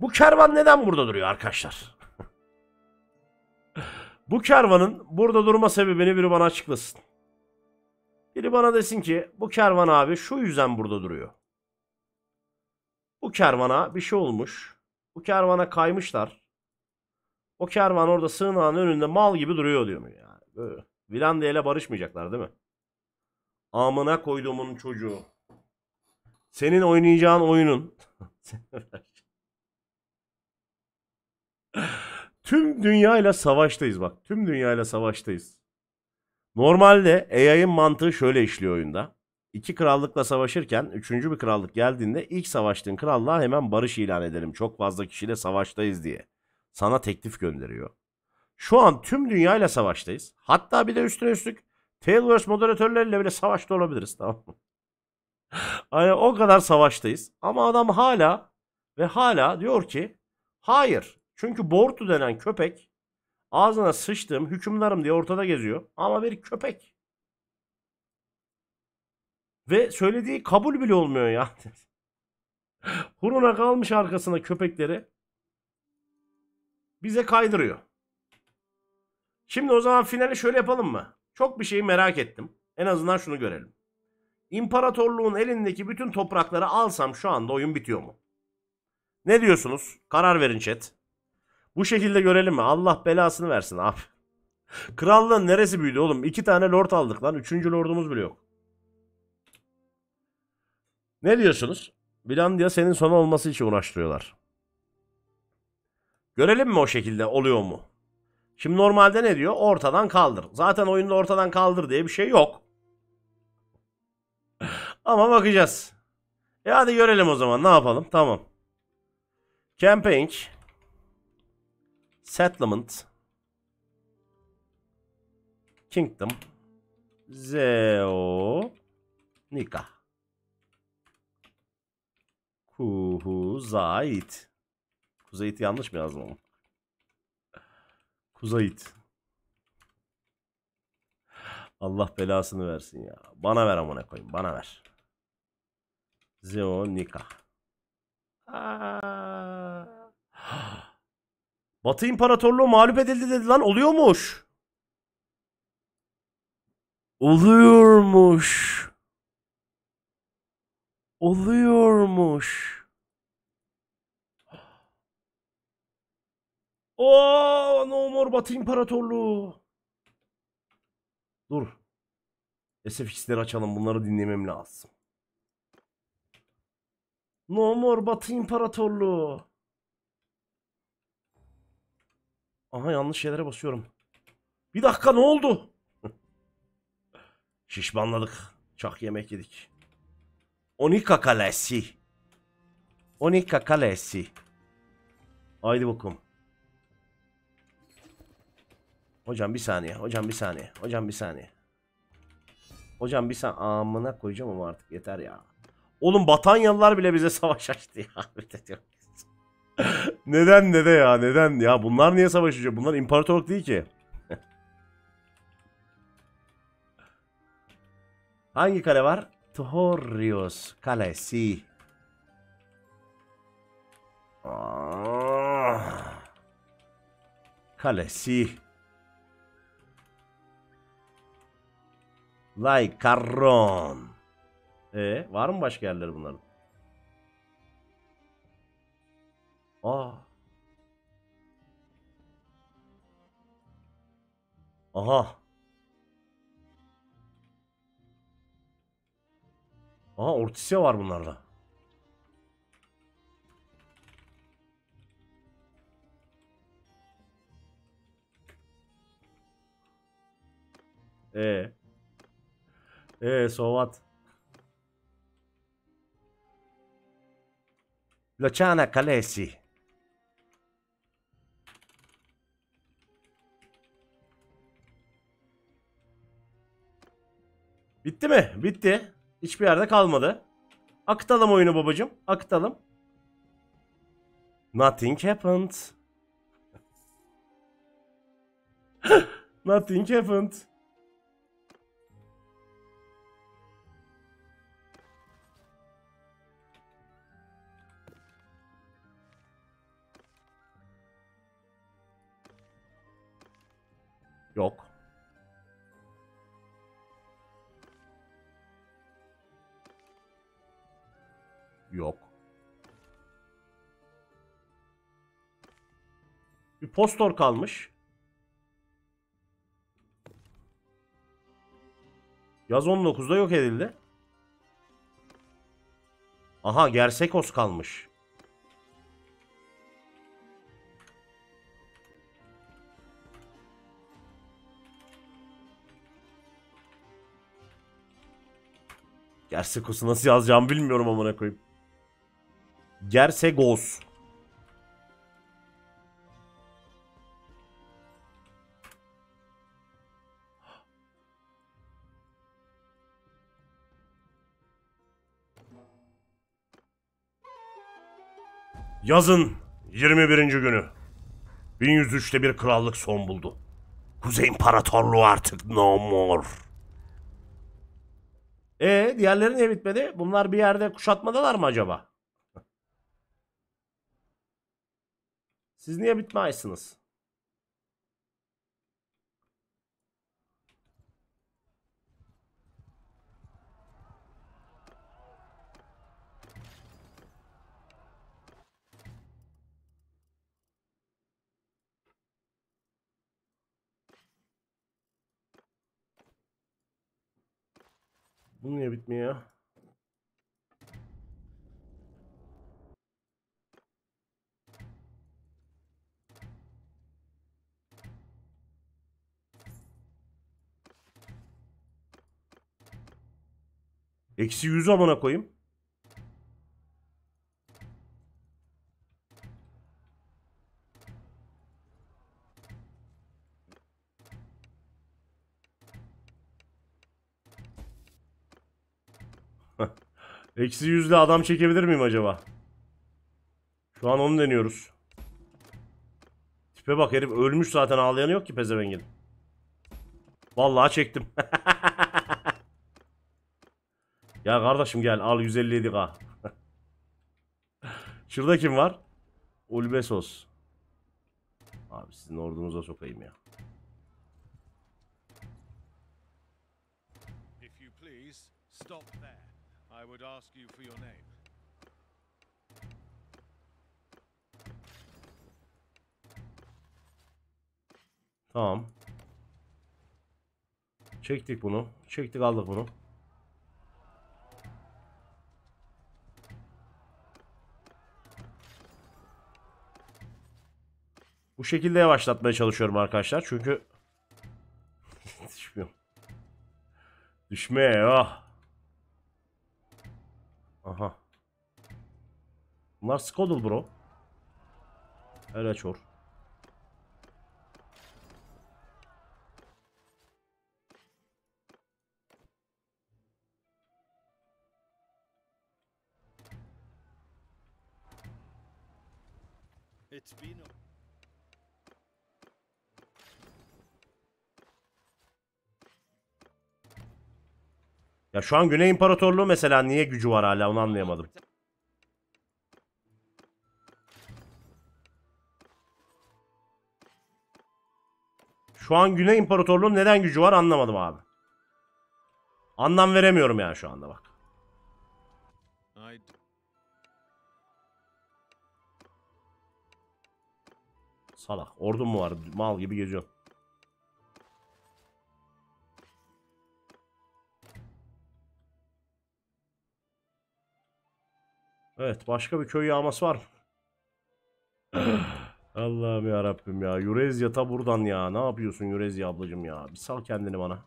Bu kervan neden burada duruyor arkadaşlar? Bu kervanın burada durma sebebini biri bana açıklasın. Biri bana desin ki bu kervan abi şu yüzden burada duruyor. Bu kervana bir şey olmuş. Bu kervana kaymışlar. O kervan orada sığınağın önünde mal gibi duruyor diyor mu yani. Böyle. Vilandiya ile barışmayacaklar değil mi? Amına koyduğumun çocuğu. Senin oynayacağın oyunun. [LAUGHS] Tüm dünyayla savaştayız bak. Tüm dünyayla savaştayız. Normalde AI'ın mantığı şöyle işliyor oyunda. İki krallıkla savaşırken üçüncü bir krallık geldiğinde ilk savaştığın krallığa hemen barış ilan edelim. Çok fazla kişiyle savaştayız diye. Sana teklif gönderiyor. Şu an tüm dünyayla savaştayız. Hatta bir de üstüne üstlük Tailverse moderatörleriyle bile savaşta olabiliriz tamam mı? [LAUGHS] Hani o kadar savaştayız. Ama adam hala ve hala diyor ki hayır çünkü Bortu denen köpek ağzına sıçtığım hükümdarım diye ortada geziyor. Ama bir köpek. Ve söylediği kabul bile olmuyor ya. [LAUGHS] Huruna kalmış arkasına köpekleri bize kaydırıyor. Şimdi o zaman finali şöyle yapalım mı? Çok bir şeyi merak ettim. En azından şunu görelim. İmparatorluğun elindeki bütün toprakları alsam şu anda oyun bitiyor mu? Ne diyorsunuz? Karar verin chat. Bu şekilde görelim mi? Allah belasını versin abi. Krallığın neresi büyüdü oğlum? İki tane lord aldık lan. Üçüncü lordumuz bile yok. Ne diyorsunuz? Bilandiya senin sonu olması için uğraştırıyorlar. Görelim mi o şekilde oluyor mu? Şimdi normalde ne diyor? Ortadan kaldır. Zaten oyunda ortadan kaldır diye bir şey yok. Ama bakacağız. E hadi görelim o zaman. Ne yapalım? Tamam. Campaign. Settlement. Kingdom. Zeo. Nika. Kuzait. Kuzait yanlış mı yazdım ama? Kuzait. Allah belasını versin ya. Bana ver amına koyayım. Bana ver. Zeonika. Aa. Batı İmparatorluğu mağlup edildi dedi lan. Oluyormuş. Oluyormuş. Oluyormuş. Oo, no more Batı İmparatorluğu. Dur. SFX'leri açalım. Bunları dinlemem lazım. No more Batı İmparatorluğu. Aha yanlış şeylere basıyorum. Bir dakika ne oldu? [LAUGHS] Şişmanladık. Çak yemek yedik. Onika Kalesi. Onika Kalesi. Haydi bakalım. Hocam bir saniye. Hocam bir saniye. Hocam bir saniye. Hocam bir saniye. Amına koyacağım ama artık yeter ya. Oğlum Batanyalılar bile bize savaş açtı ya. [LAUGHS] neden dede ya neden ya bunlar niye savaşacak bunlar imparatorluk değil ki. Hangi kale var? Torrios Kalesi. Kalesi. Lay Carron. E var mı başka yerleri bunların? Aa. Aha. Aha Ortisya var bunlarda. E. E so what? Luciana Kalesi. Bitti mi? Bitti. Hiçbir yerde kalmadı. Akıtalım oyunu babacım. Akıtalım. Nothing happened. [GASPS] Nothing happened. Yok. Bir postor kalmış. Yaz 19'da yok edildi. Aha Gersekos kalmış. Gersekos'u nasıl yazacağımı bilmiyorum amına koyayım. Gersegos. Yazın 21. günü. 1103'te bir krallık son buldu. Kuzey İmparatorluğu artık no more. E diğerleri niye bitmedi? Bunlar bir yerde kuşatmadalar mı acaba? Siz niye bitmezsiniz? Bu niye bitmiyor? Eksi yüz amına koyayım. [LAUGHS] Eksi yüzle adam çekebilir miyim acaba? Şu an onu deniyoruz. Tipe bak herif ölmüş zaten ağlayanı yok ki pezevengin. Vallahi çektim. [LAUGHS] ya kardeşim gel al 157k. [LAUGHS] Şurada kim var? Ulbesos. Abi sizin ordunuza sokayım ya.
If you please, stop there. I would ask you for your name.
Tamam. Çektik bunu. Çektik aldık bunu. Bu şekilde yavaşlatmaya çalışıyorum arkadaşlar. Çünkü [LAUGHS] düşmüyor. Düşmüyor. Aha. Bunlar Skodul bro. Hele çor. Ya şu an Güney İmparatorluğu mesela niye gücü var hala onu anlayamadım. Şu an Güney İmparatorluğu neden gücü var anlamadım abi. Anlam veremiyorum yani şu anda bak. Salak. Ordun mu var? Mal gibi geziyorsun. Evet. Başka bir köy yağması var mı? [SIGHS] Allah'ım ya Rabbim ya. Yurezya ta buradan ya. Ne yapıyorsun Yurezya ablacığım ya? Bir sal kendini bana.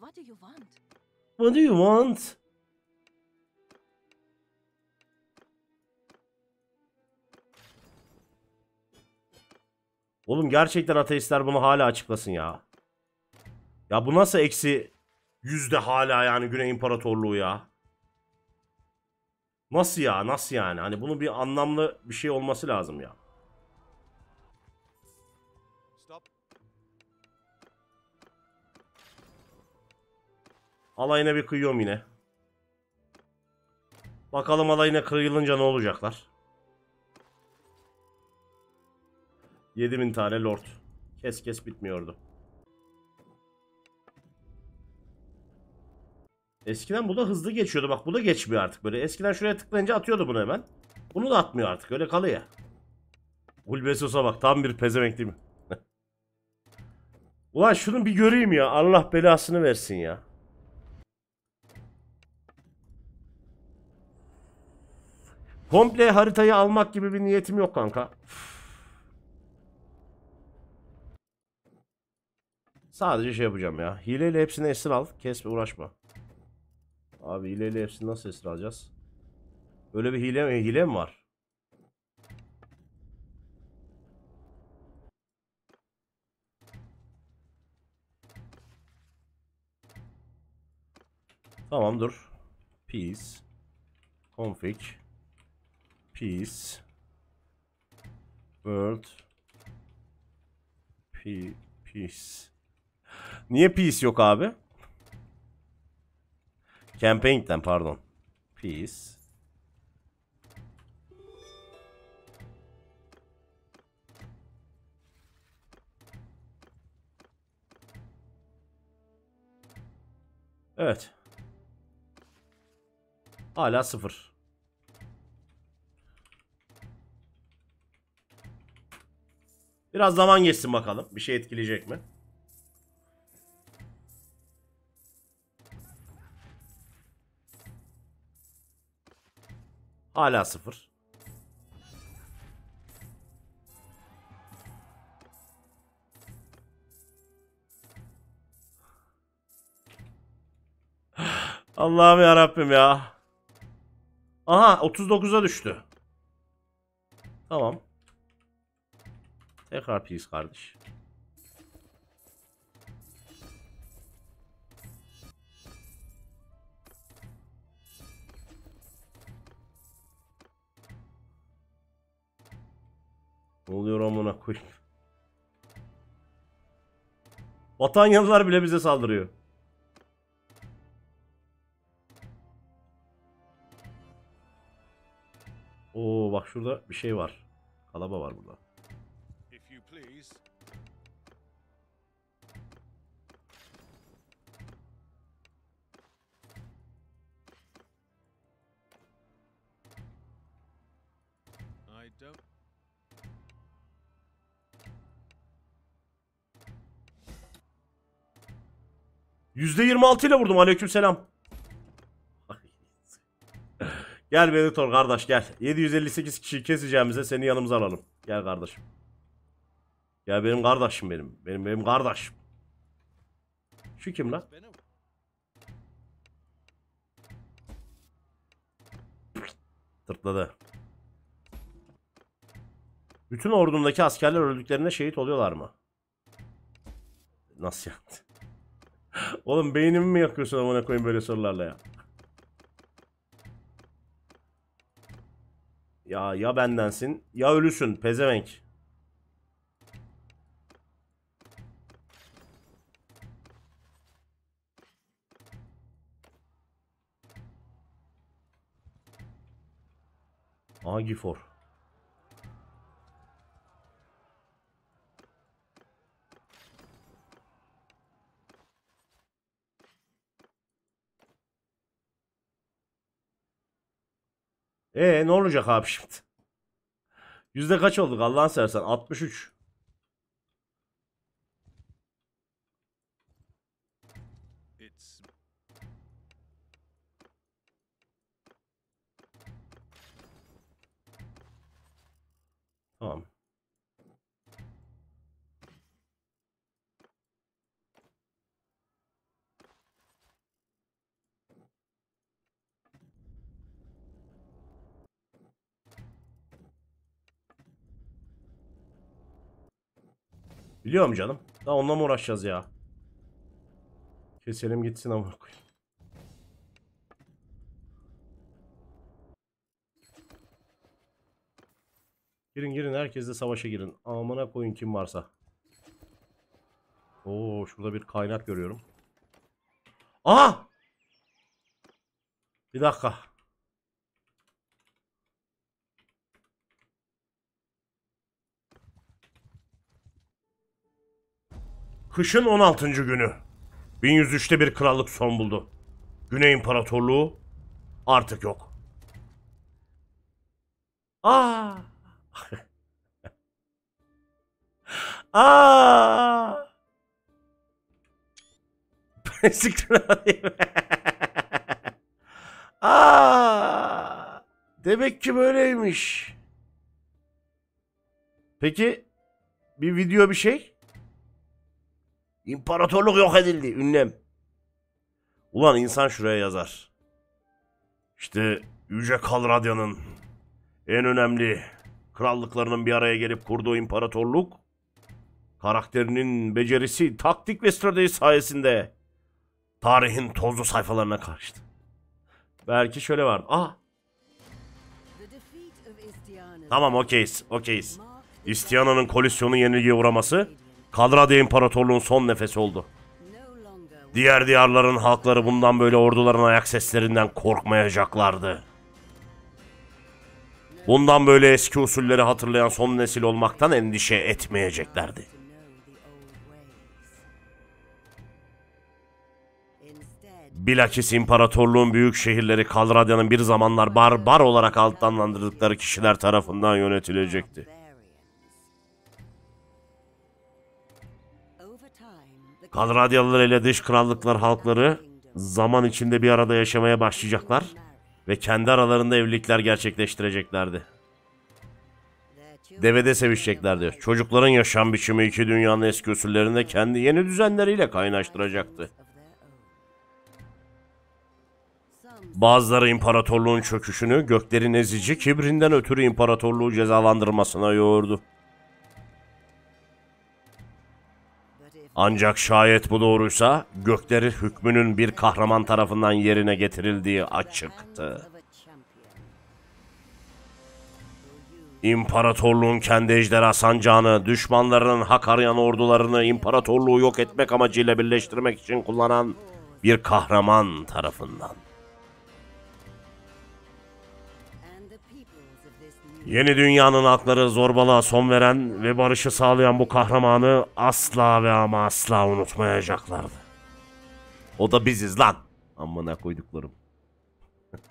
What do you want?
What do you want? Oğlum gerçekten ateistler bunu hala açıklasın ya. Ya bu nasıl eksi yüzde hala yani Güney İmparatorluğu ya? Nasıl ya? Nasıl yani? Hani bunun bir anlamlı bir şey olması lazım ya.
stop.
Alayına bir kıyıyorum yine. Bakalım alayına kıyılınca ne olacaklar. 7000 tane lord. Kes kes bitmiyordu. Eskiden bu da hızlı geçiyordu. Bak bu da geçmiyor artık böyle. Eskiden şuraya tıklayınca atıyordu bunu hemen. Bunu da atmıyor artık. Öyle kalıyor. Ulbesos'a bak. Tam bir pezevenk değil mi? [LAUGHS] Ulan şunu bir göreyim ya. Allah belasını versin ya. Komple haritayı almak gibi bir niyetim yok kanka. Sadece şey yapacağım ya. Hileyle hepsini esir al. Kesme uğraşma. Abi hileyle hepsini nasıl esir alacağız? Öyle bir hile mi? Hile mi var? Tamam dur. Peace. Config. Peace. World. P peace. Niye peace yok abi? Campaign'den pardon. Peace. Evet. Hala sıfır. Biraz zaman geçsin bakalım. Bir şey etkileyecek mi? Hala sıfır. [SIGHS] Allah'ım ya Rabbim ya. Aha 39'a düştü. Tamam. Tekrar peace kardeş. Ne oluyor amına koyayım? Vatanyalılar bile bize saldırıyor. Oo bak şurada bir şey var. Kalaba var burada. %26 ile vurdum aleykümselam. gel Venator kardeş gel. 758 kişi keseceğimize seni yanımıza alalım. Gel kardeşim. Gel benim kardeşim benim. Benim benim kardeşim. Şu kim lan? Tırtladı. Bütün ordundaki askerler öldüklerinde şehit oluyorlar mı? Nasıl yani? Oğlum beynimi mi yakıyorsun amına koyayım böyle sorularla ya? Ya ya bendensin ya ölüsün pezevenk. Agifor. Ee ne olacak abi şimdi? Yüzde kaç olduk Allah'ın seversen? 63. Biliyorum canım. Daha onunla mı uğraşacağız ya? Keselim gitsin amına koyayım. Girin girin herkesle savaşa girin. Amına koyun kim varsa. Oo şurada bir kaynak görüyorum. Aha! Bir dakika. Kışın 16. günü. 1103'te bir krallık son buldu. Güney İmparatorluğu artık yok. Aa! Aa! Siktir alayım. Aa! Demek ki böyleymiş. Peki bir video bir şey? İmparatorluk yok edildi ünlem. Ulan insan şuraya yazar. İşte Yüce Kal Radya'nın en önemli krallıklarının bir araya gelip kurduğu imparatorluk karakterinin becerisi, taktik ve strateji sayesinde tarihin tozlu sayfalarına karıştı. Belki şöyle vardı. Ah tamam okeyiz, okeyiz. İstiyana'nın kolisyonu yenilgiye uğraması Kalradya İmparatorluğu'nun son nefesi oldu. Diğer diyarların halkları bundan böyle orduların ayak seslerinden korkmayacaklardı. Bundan böyle eski usulleri hatırlayan son nesil olmaktan endişe etmeyeceklerdi. Bilakis imparatorluğun büyük şehirleri Kalradya'nın bir zamanlar barbar olarak adlandırdıkları kişiler tarafından yönetilecekti. Kalradyalılar ile dış krallıklar halkları zaman içinde bir arada yaşamaya başlayacaklar ve kendi aralarında evlilikler gerçekleştireceklerdi. Devede sevişeceklerdi. Çocukların yaşam biçimi iki dünyanın eski usullerinde kendi yeni düzenleriyle kaynaştıracaktı. Bazıları imparatorluğun çöküşünü göklerin ezici kibrinden ötürü imparatorluğu cezalandırmasına yoğurdu. Ancak şayet bu doğruysa gökleri hükmünün bir kahraman tarafından yerine getirildiği açıktı. İmparatorluğun kendi ejderha sancağını, düşmanlarının hak arayan ordularını imparatorluğu yok etmek amacıyla birleştirmek için kullanan bir kahraman tarafından. Yeni dünyanın hakları zorbalığa son veren ve barışı sağlayan bu kahramanı asla ve ama asla unutmayacaklardı. O da biziz lan. Amına koyduklarım. [LAUGHS]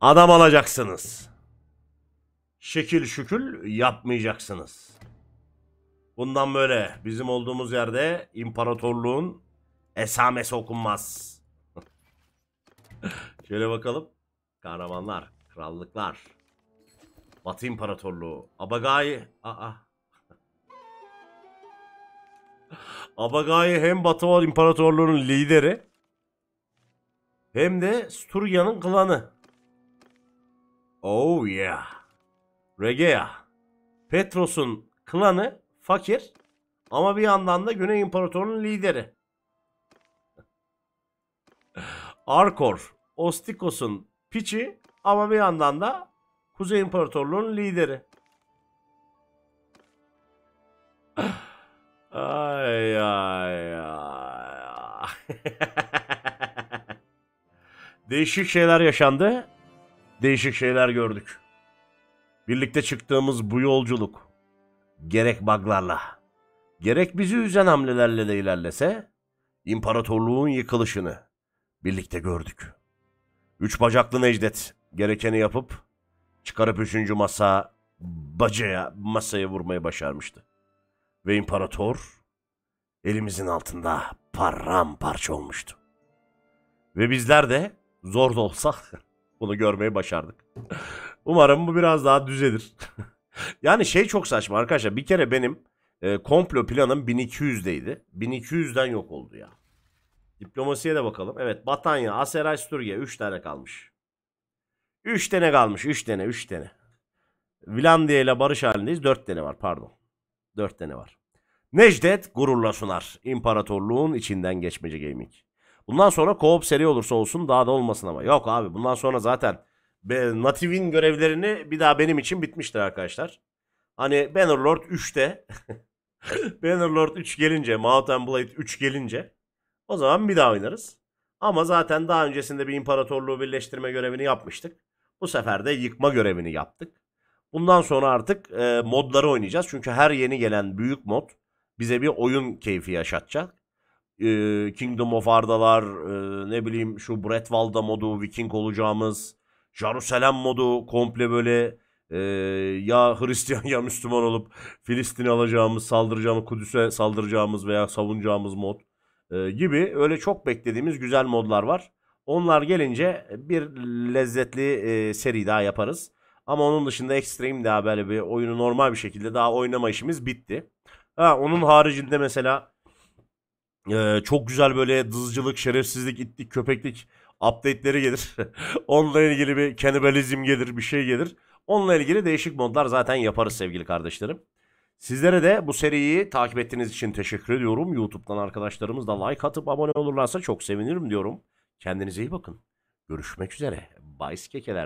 Adam alacaksınız. Şekil şükül yapmayacaksınız. Bundan böyle bizim olduğumuz yerde imparatorluğun esamesi okunmaz. [LAUGHS] Şöyle bakalım. Kahramanlar, krallıklar. Batı İmparatorluğu. Abagai. Aa. [LAUGHS] Abagai hem Batı İmparatorluğu'nun lideri hem de Sturya'nın klanı. Oh yeah. Regea. Petros'un klanı fakir ama bir yandan da Güney İmparatorluğu'nun lideri. [LAUGHS] Arkor, Ostikos'un piçi ama bir yandan da Kuzey İmparatorluğu'nun lideri. [SIGHS] Ay ay ay. [LAUGHS] Değişik şeyler yaşandı. Değişik şeyler gördük. Birlikte çıktığımız bu yolculuk gerek buglarla, gerek bizi üzen hamlelerle de ilerlese imparatorluğun yıkılışını birlikte gördük. Üç bacaklı Necdet gerekeni yapıp çıkarıp üçüncü masa bacaya masaya vurmayı başarmıştı. Ve imparator elimizin altında paramparça olmuştu. Ve bizler de zor da olsa [LAUGHS] bunu görmeyi başardık. Umarım bu biraz daha düzelir. [LAUGHS] yani şey çok saçma arkadaşlar. Bir kere benim e, komplo planım 1200'deydi. 1200'den yok oldu ya. Diplomasiye de bakalım. Evet Batanya, Aseray, Sturge 3 tane kalmış. 3 tane kalmış. 3 tane 3 tane. Vilandiya ile barış halindeyiz. 4 tane var pardon. 4 tane var. Necdet gururla sunar. İmparatorluğun içinden geçmece gaming. Bundan sonra co-op seri olursa olsun daha da olmasın ama. Yok abi bundan sonra zaten be, Native'in görevlerini bir daha benim için bitmiştir arkadaşlar. Hani Bannerlord 3'te [LAUGHS] Bannerlord 3 gelince Mount and Blade 3 gelince o zaman bir daha oynarız. Ama zaten daha öncesinde bir imparatorluğu birleştirme görevini yapmıştık. Bu sefer de yıkma görevini yaptık. Bundan sonra artık e, modları oynayacağız. Çünkü her yeni gelen büyük mod bize bir oyun keyfi yaşatacak. E, Kingdom of Arda'lar, e, ne bileyim şu Bretwalda modu, Viking olacağımız, Jerusalem modu komple böyle e, ya Hristiyan [LAUGHS] ya Müslüman olup Filistin'i alacağımız, saldıracağımız, Kudüs'e saldıracağımız veya savunacağımız mod e, gibi öyle çok beklediğimiz güzel modlar var. Onlar gelince bir lezzetli e, seri daha yaparız. Ama onun dışında Extreme daha böyle bir oyunu normal bir şekilde daha oynama işimiz bitti. Ha, onun haricinde mesela e, çok güzel böyle dızcılık, şerefsizlik, itlik, köpeklik update'leri gelir. [LAUGHS] Onunla ilgili bir kanibalizm gelir, bir şey gelir. Onunla ilgili değişik modlar zaten yaparız sevgili kardeşlerim. Sizlere de bu seriyi takip ettiğiniz için teşekkür ediyorum. YouTube'dan arkadaşlarımız da like atıp abone olurlarsa çok sevinirim diyorum. Kendinize iyi bakın. Görüşmek üzere. Bayis kekeler.